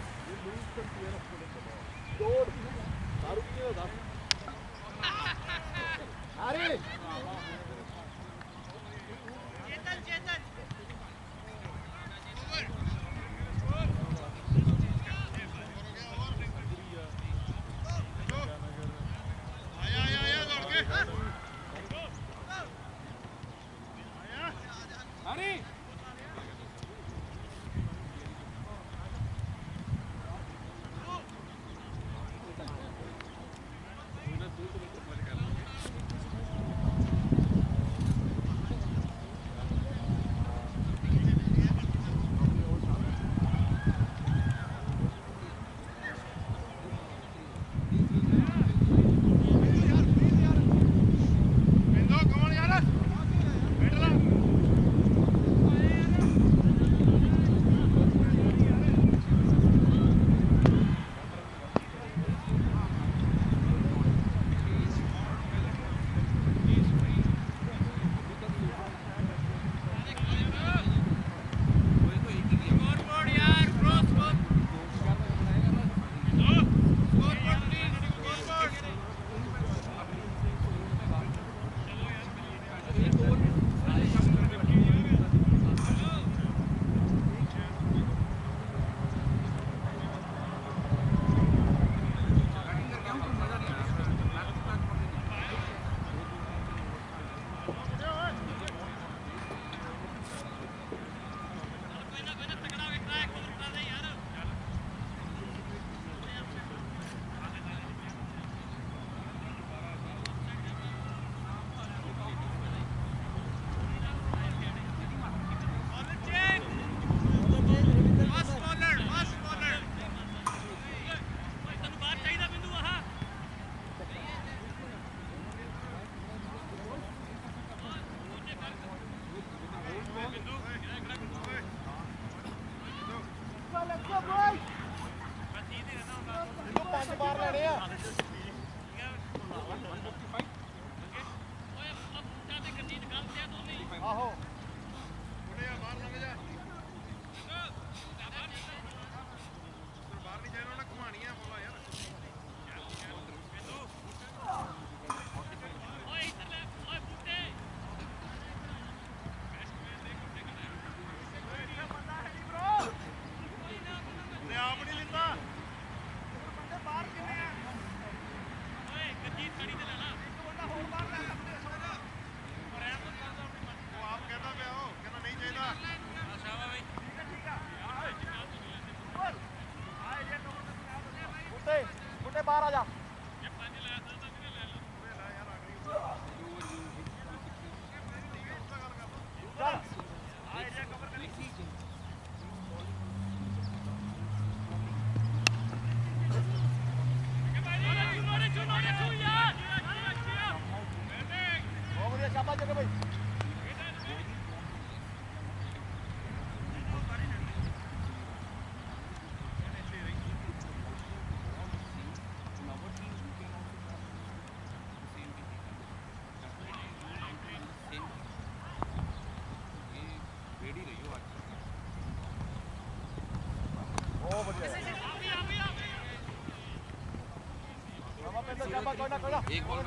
एक ball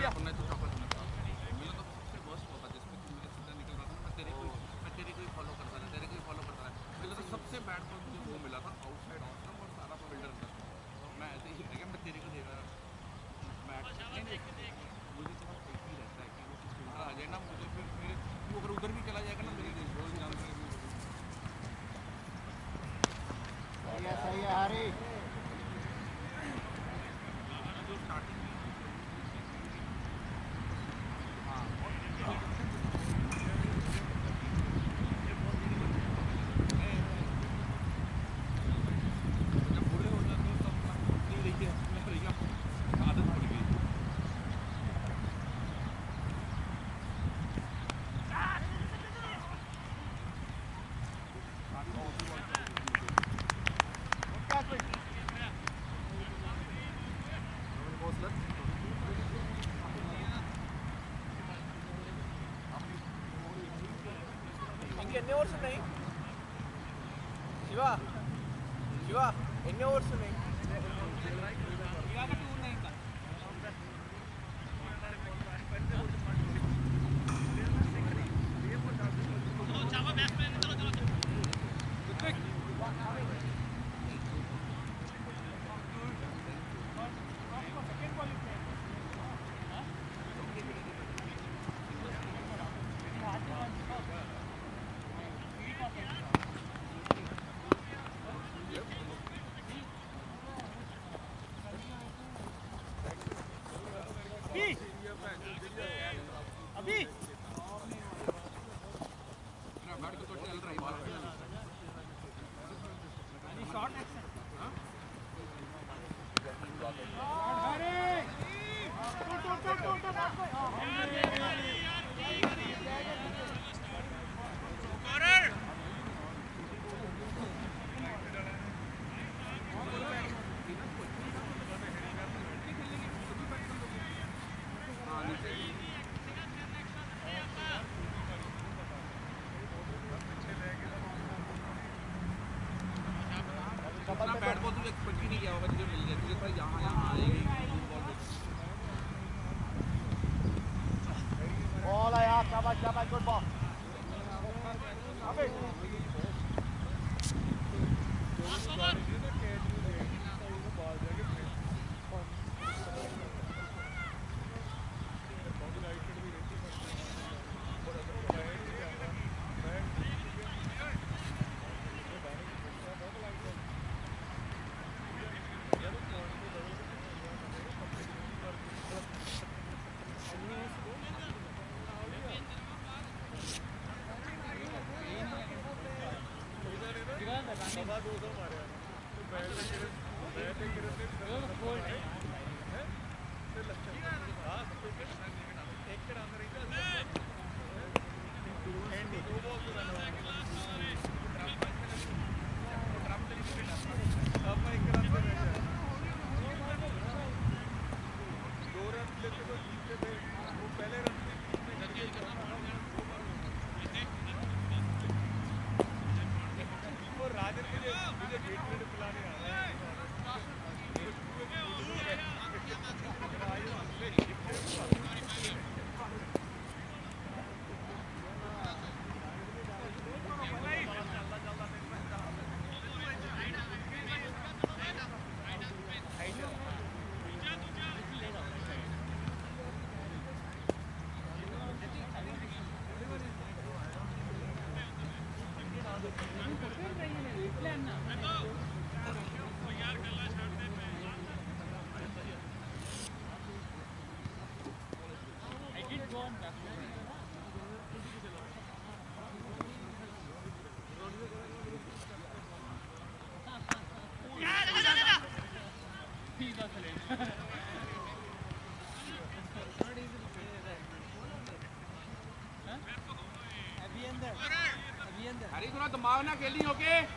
കഴിഞ്ഞ വർഷം മെയ് लगाने। अरे थोड़ा दिमाग ना खेली ओके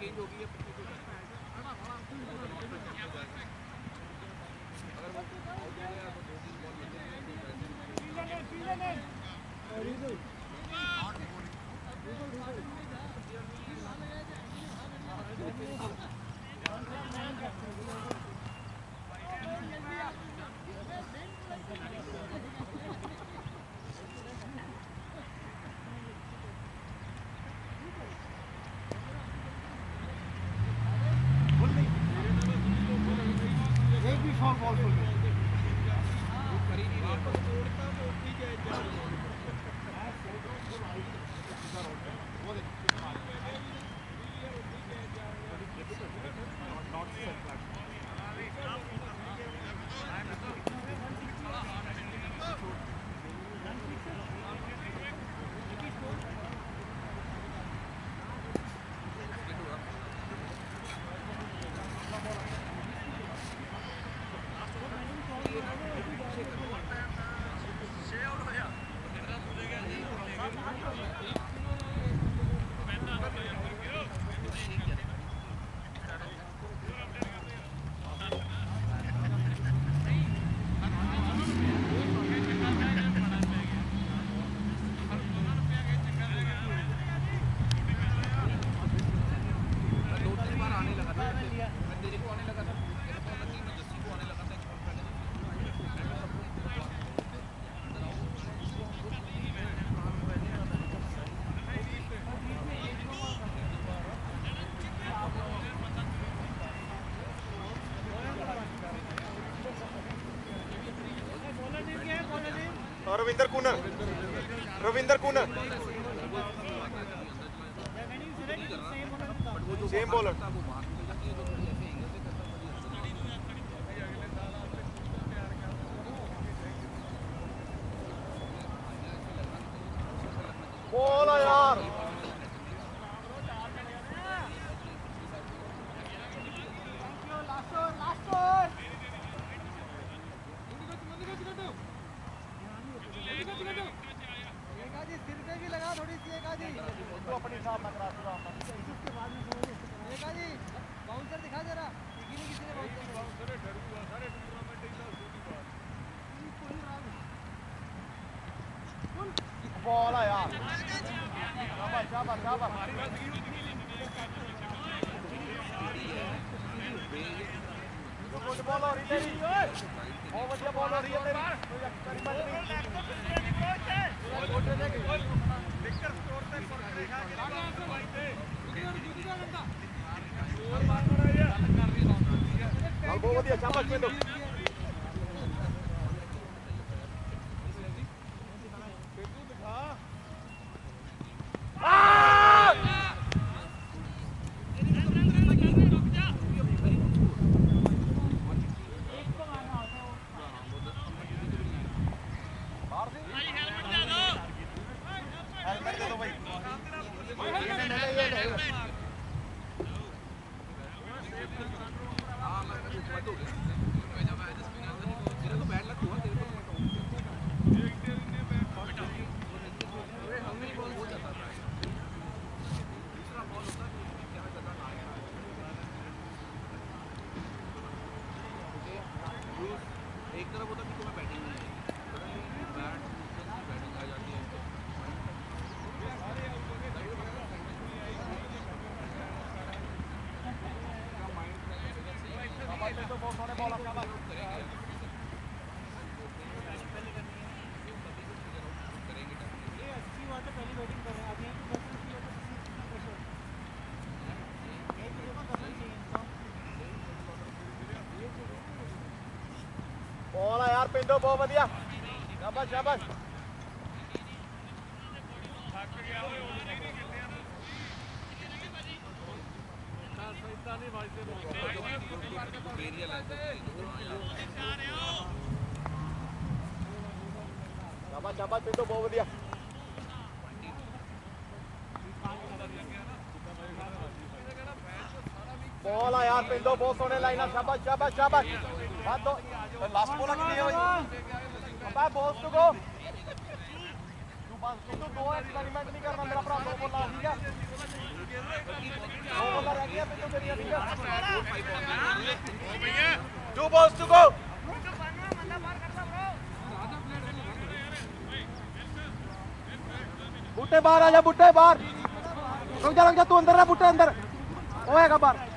change हो गई है সব অল্প रविंदर कूनर रविंदर कूनर ਸਿੱਧੋ ਬਹੁਤ ਵਧੀਆ। ਸ਼ਾਬਾਸ਼ ਸ਼ਾਬਾਸ਼। ਥੱਕ ਗਿਆ ਓਏ ਬਹੁਤ ਵਧੀਆ। ਬੋਲ ਆ ਯਾਰ ਪਿੰਡੋ ਬਹੁਤ ਸੋਹਣੇ ਲਾਈਨਾਂ ਸ਼ਾਬਾਸ਼ ਸ਼ਾਬਾਸ਼ ਸ਼ਾਬਾਸ਼। ਵੱਧ लास्ट बॉल आके दिए भाई बॉल्स टू गो तू दो तो एक्सपेरिमेंट नहीं करना, मेरा दो है दो तू है टू बॉल्स टू गो बाहर आजा बुट्टे बाहर। रुक जा रुक जा, तू अंदर ना बूटे अंदर। होएगा बाहर